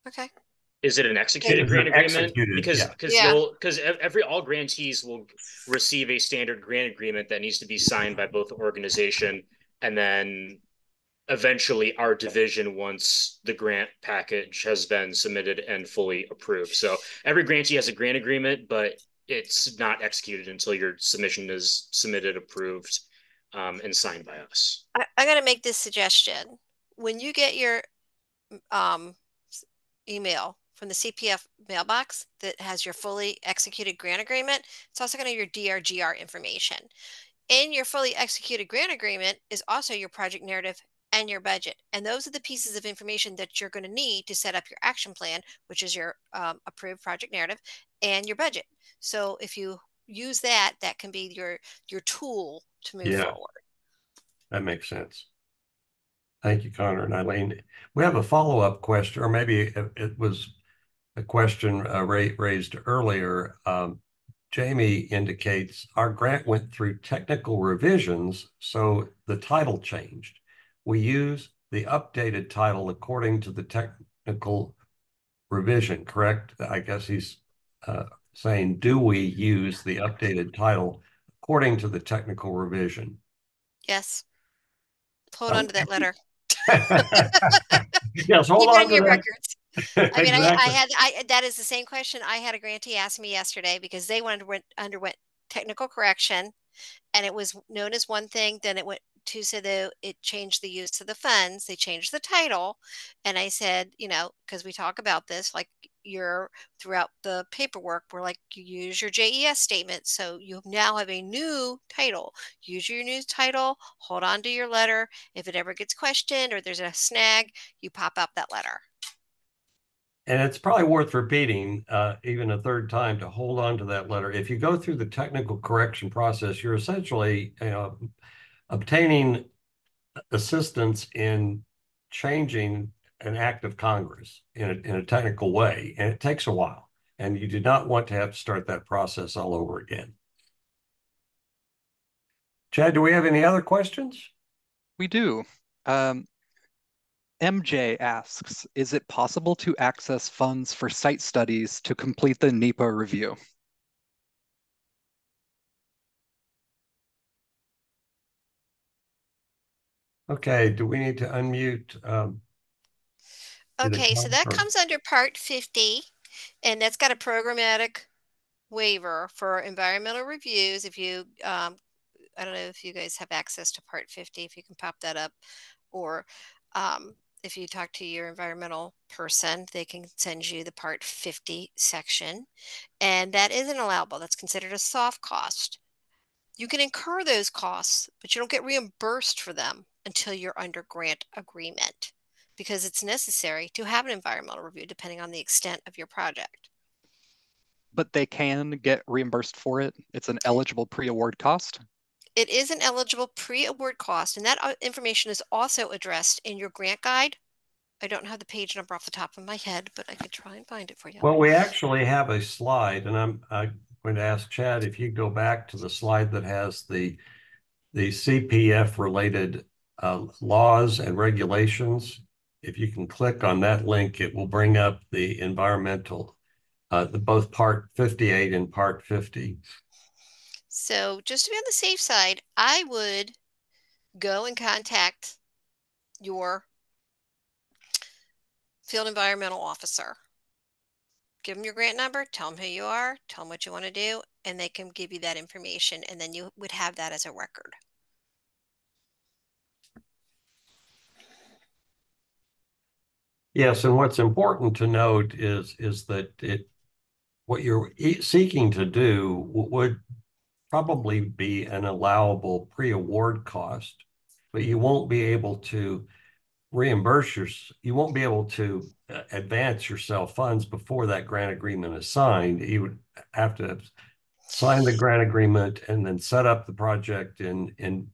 Okay, Is it an executed Is grant agreement? executed? Because because Yeah. you'll because every all grantees will receive a standard grant agreement that needs to be signed by both the organization and then eventually our division once the grant package has been submitted and fully approved. So every grantee has a grant agreement, but it's not executed until your submission is submitted, approved, um, and signed by us. I, I'm gonna make this suggestion. When you get your um s- email from the CPF mailbox that has your fully executed grant agreement, it's also gonna have your DRGR information. In your fully executed grant agreement is also your project narrative and your budget. And those are the pieces of information that you're going to need to set up your action plan, which is your um, approved project narrative and your budget. So if you use that, that can be your your tool to move Yeah. forward. That makes sense. Thank you, Connor and Eileen. We have a follow-up question, or maybe it, was a question uh, raised earlier. Um, Jamie indicates our grant went through technical revisions, so the title changed. We use the updated title according to the technical revision, correct? I guess he's uh, saying, do we use the updated title according to the technical revision? Yes. Hold on to that letter. Yes, hold Keep on your that. records. I mean, I, I had, I, that is the same question I had a grantee ask me yesterday because they underwent, underwent technical correction and it was known as one thing, then it went to, so the, it changed the use of the funds, they changed the title. And I said, you know, because we talk about this, like you're throughout the paperwork, we're like, you use your JES statement. So you now have a new title. Use your new title, hold on to your letter. If it ever gets questioned or there's a snag, you pop up that letter. And it's probably worth repeating, uh, even a third time to hold on to that letter. If you go through the technical correction process, you're essentially, obtaining assistance in changing an act of Congress in a, in a technical way, and it takes a while. And you do not want to have to start that process all over again. Chad, do we have any other questions? We do. Um, MJ asks, is it possible to access funds for site studies to complete the NEPA review? Okay, do we need to unmute? Um, Okay, so that comes under part fifty, and that's got a programmatic waiver for environmental reviews. If you, um, I don't know if you guys have access to part fifty, if you can pop that up, or um, if you talk to your environmental person, they can send you the part fifty section, and that isn't allowable. That's considered a soft cost. You can incur those costs, but you don't get reimbursed for them until you're under grant agreement because it's necessary to have an environmental review depending on the extent of your project. But they can get reimbursed for it. It's an eligible pre-award cost. It is an eligible pre-award cost, and that uh, information is also addressed in your grant guide. I don't have the page number off the top of my head, but I could try and find it for you. Well, we actually have a slide, and I'm, I'm going to ask Chad if you go back to the slide that has the the CPF related uh, laws and regulations. If you can click on that link, it will bring up the environmental, uh, the both part 58 and part 50. So just to be on the safe side, I would go and contact your field environmental officer. Give them your grant number, tell them who you are, tell them what you want to do, and they can give you that information, and then you would have that as a record. Yes, and what's important to note is is that it what you're seeking to do would probably be an allowable pre-award cost, but you won't be able to reimburse your, you won't be able to uh, advance yourself funds before that grant agreement is signed. You would have to sign the grant agreement and then set up the project in in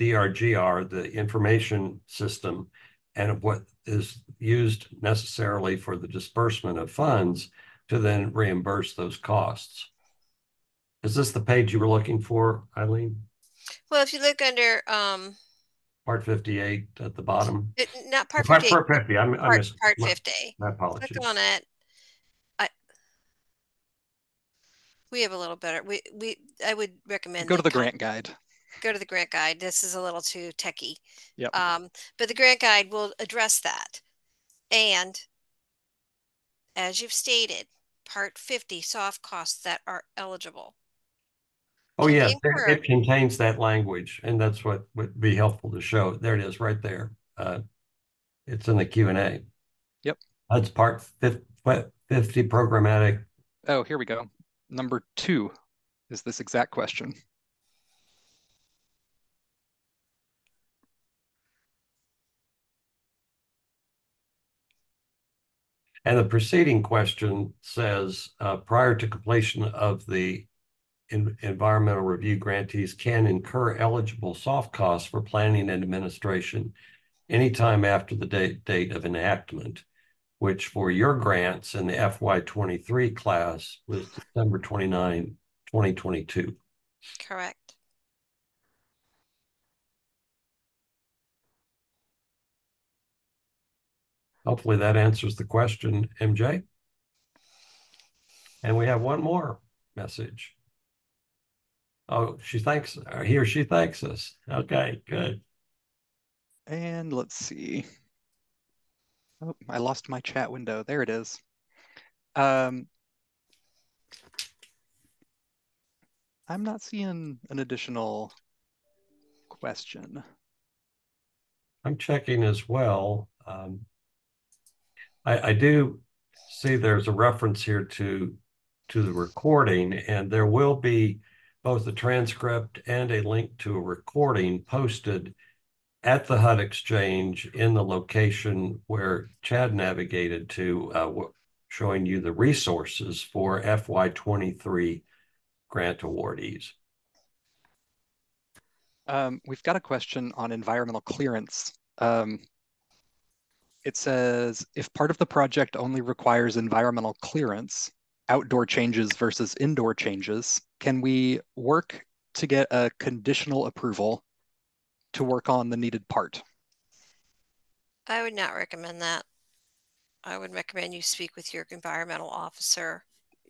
DRGR, the information system, and of what is used necessarily for the disbursement of funds to then reimburse those costs. Is this the page you were looking for, Eileen? Well, if you look under um, Part fifty-eight at the bottom? it, not part Part, 58, part fifty, I'm, I part, missed. part my- 50. My apologies. Click on it. I we have a little better. We we I would recommend Go to the grant guide. Go to the grant guide. This is a little too techy. Yep. Um, but the grant guide will address that. And as you've stated, part 50 soft costs that are eligible. Oh, to be yes, it- incurred. it contains that language, and that's what would be helpful to show. There it is, right there. Uh, it's in the Q and A. Yep. That's part fif- fi- fifty programmatic. Oh, here we go. Number two is this exact question. And the preceding question says, uh, prior to completion of the en- environmental review grantees can incur eligible soft costs for planning and administration anytime after the date, date of enactment, which for your grants in the FY twenty-three class was December 29, 2022. Correct. Hopefully that answers the question, MJ. And we have one more message. Oh, she thanks, or he or she thanks us. Okay, good. And let's see. Oh, I lost my chat window. There it is. Um, I'm not seeing an additional question. I'm checking as well. Um, I, I do see there's a reference here to, to the recording, and there will be both a transcript and a link to a recording posted at the HUD Exchange in the location where Chad navigated to, uh, showing you the resources for FY twenty-three grant awardees. Um, we've got a question on environmental clearance. Um, it says, if part of the project only requires environmental clearance, outdoor changes versus indoor changes, can we work to get a conditional approval to work on the needed part? I would not recommend that. I would recommend you speak with your environmental officer,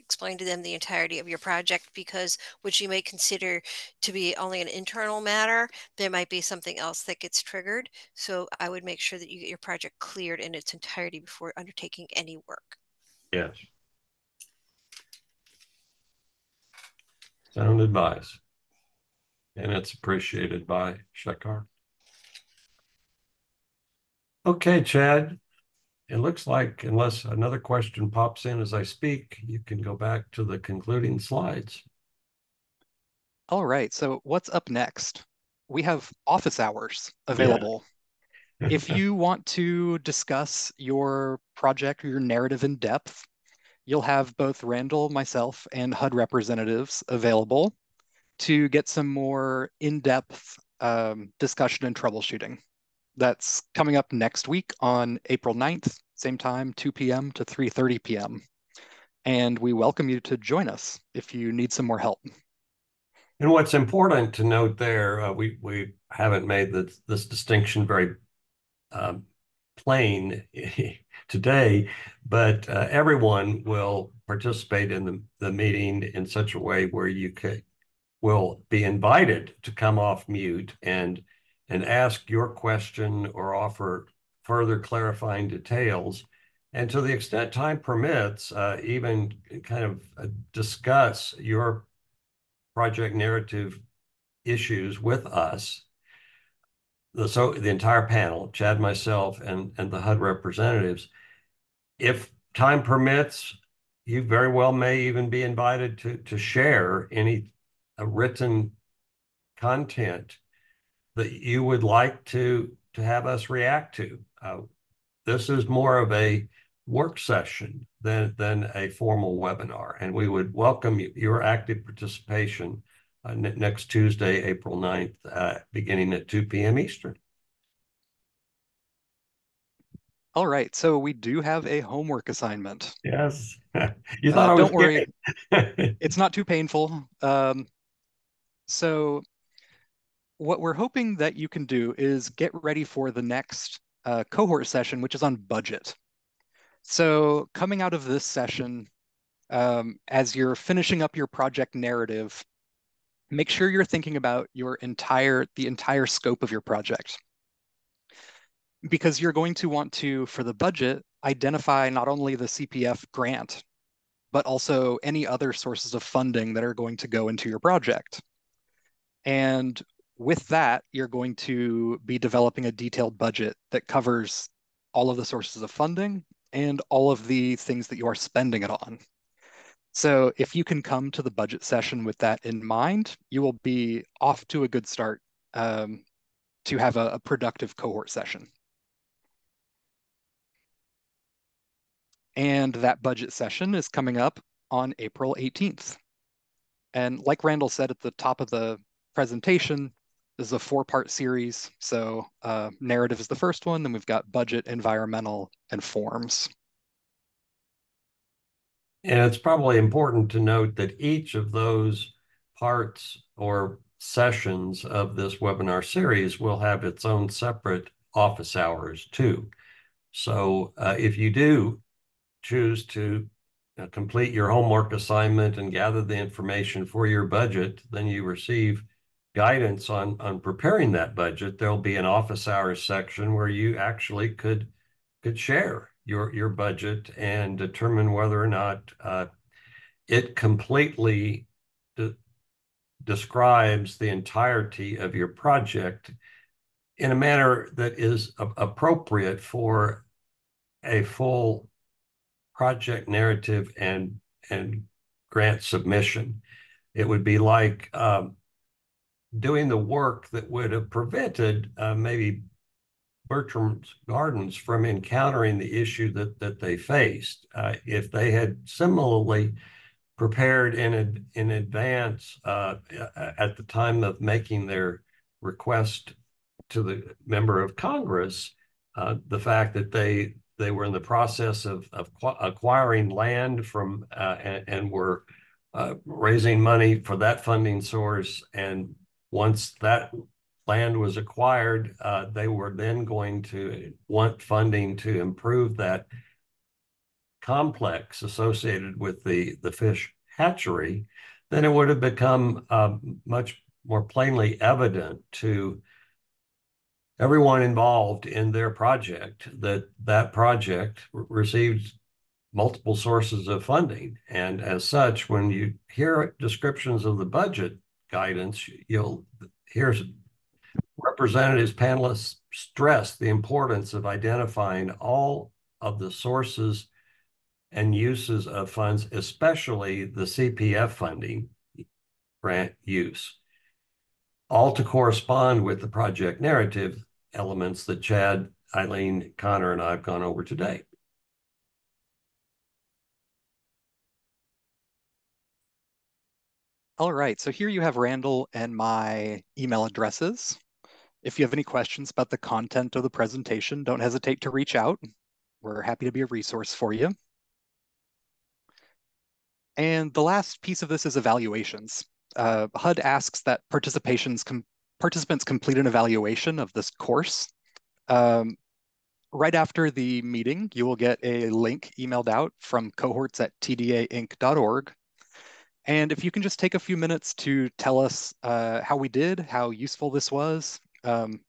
explain to them the entirety of your project because what you may consider to be only an internal matter, there might be something else that gets triggered. So I would make sure that you get your project cleared in its entirety before undertaking any work. Yes. Sound advice. And it's appreciated by Shekar. Okay, Chad. It looks like unless another question pops in as I speak, you can go back to the concluding slides. All right, so what's up next? We have office hours available. If you want to discuss your project or your narrative in depth, you'll have both Randall, myself, and HUD representatives available. to get some more in-depth um, discussion and troubleshooting. That's coming up next week on April 9th, same time, 2 p.m. to 3.30 p.m. And we welcome you to join us if you need some more help. And what's important to note there, uh, we we haven't made this, this distinction very um, plain today, but uh, everyone will participate in the, the meeting in such a way where you could will be invited to come off mute and and ask your question or offer further clarifying details. And to the extent time permits, uh, even kind of uh, discuss your project narrative issues with us. The, so the entire panel, Chad, myself, and, and the HUD representatives, if time permits, you very well may even be invited to, to share any uh, written content that you would like to to have us react to. Uh, this is more of a work session than than a formal webinar, and we would welcome your active participation uh, next Tuesday, April 9th, uh, beginning at 2 p.m. Eastern. All right, so we do have a homework assignment. Yes, you thought uh, I was don't worry, it's not too painful. Um, so what we're hoping that you can do is get ready for the next uh, cohort session, which is on budget. So coming out of this session, um, as you're finishing up your project narrative, make sure you're thinking about your entire, the entire scope of your project. Because you're going to want to, for the budget, identify not only the CPF grant, but also any other sources of funding that are going to go into your project. And with that, you're going to be developing a detailed budget that covers all of the sources of funding and all of the things that you are spending it on. So if you can come to the budget session with that in mind, you will be off to a good start um, to have a, a productive cohort session. And that budget session is coming up on April 18th. And like Randall said at the top of the presentation, this is a four-part series. So uh, narrative is the first one, then we've got budget, environmental, and forms. And it's probably important to note that each of those parts or sessions of this webinar series will have its own separate office hours too. So uh, if you do choose to uh, complete your homework assignment and gather the information for your budget, then you receive guidance on on preparing that budget, there'll be an office hours section where you actually could could share your your budget and determine whether or not uh, it completely de describes the entirety of your project in a manner that is appropriate for a full project narrative and and grant submission. It would be like um, doing the work that would have prevented uh, maybe Bartram's Gardens from encountering the issue that that they faced. Uh, if they had similarly prepared in in advance uh, at the time of making their request to the member of Congress, uh, the fact that they they were in the process of of acquiring land from uh, and, and, were uh, raising money for that funding source and once that land was acquired, uh, they were then going to want funding to improve that complex associated with the, the fish hatchery, then it would have become uh, much more plainly evident to everyone involved in their project that that project received multiple sources of funding. And as such, when you hear descriptions of the budget guidance, you'll hear representatives panelists stress the importance of identifying all of the sources and uses of funds, especially the CPF funding grant use, all to correspond with the project narrative elements that Chad, Eileen, Connor, and I have gone over today. All right, so here you have Randall and my email addresses. If you have any questions about the content of the presentation, don't hesitate to reach out. We're happy to be a resource for you. And the last piece of this is evaluations. Uh, HUD asks that com participants complete an evaluation of this course. Um, right after the meeting, you will get a link emailed out from cohorts at tdainc.org. And if you can just take a few minutes to tell us uh, how we did, how useful this was, um,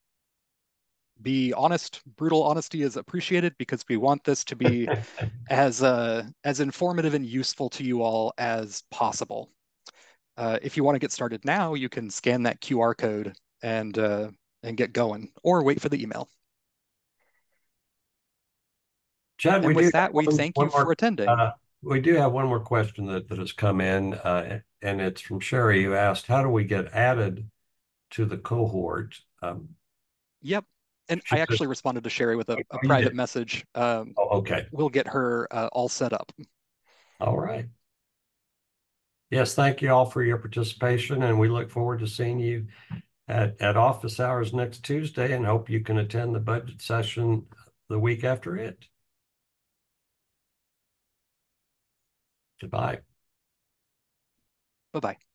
be honest. Brutal honesty is appreciated because we want this to be as uh, as informative and useful to you all as possible. Uh, if you want to get started now, you can scan that QR code and uh, and get going, or wait for the email. Chad, And we with that, we thank you more- for attending. We do have one more question that, that has come in, uh, and it's from Sherry who asked, how do we get added to the cohort? Um, Yep. And I said- actually responded to Sherry with a, a private message. Um, oh, okay, we'll get her uh, all set up. all right. Yes, thank you all for your participation, and we look forward to seeing you at, at office hours next Tuesday and hope you can attend the budget session the week after it. Goodbye. Bye bye.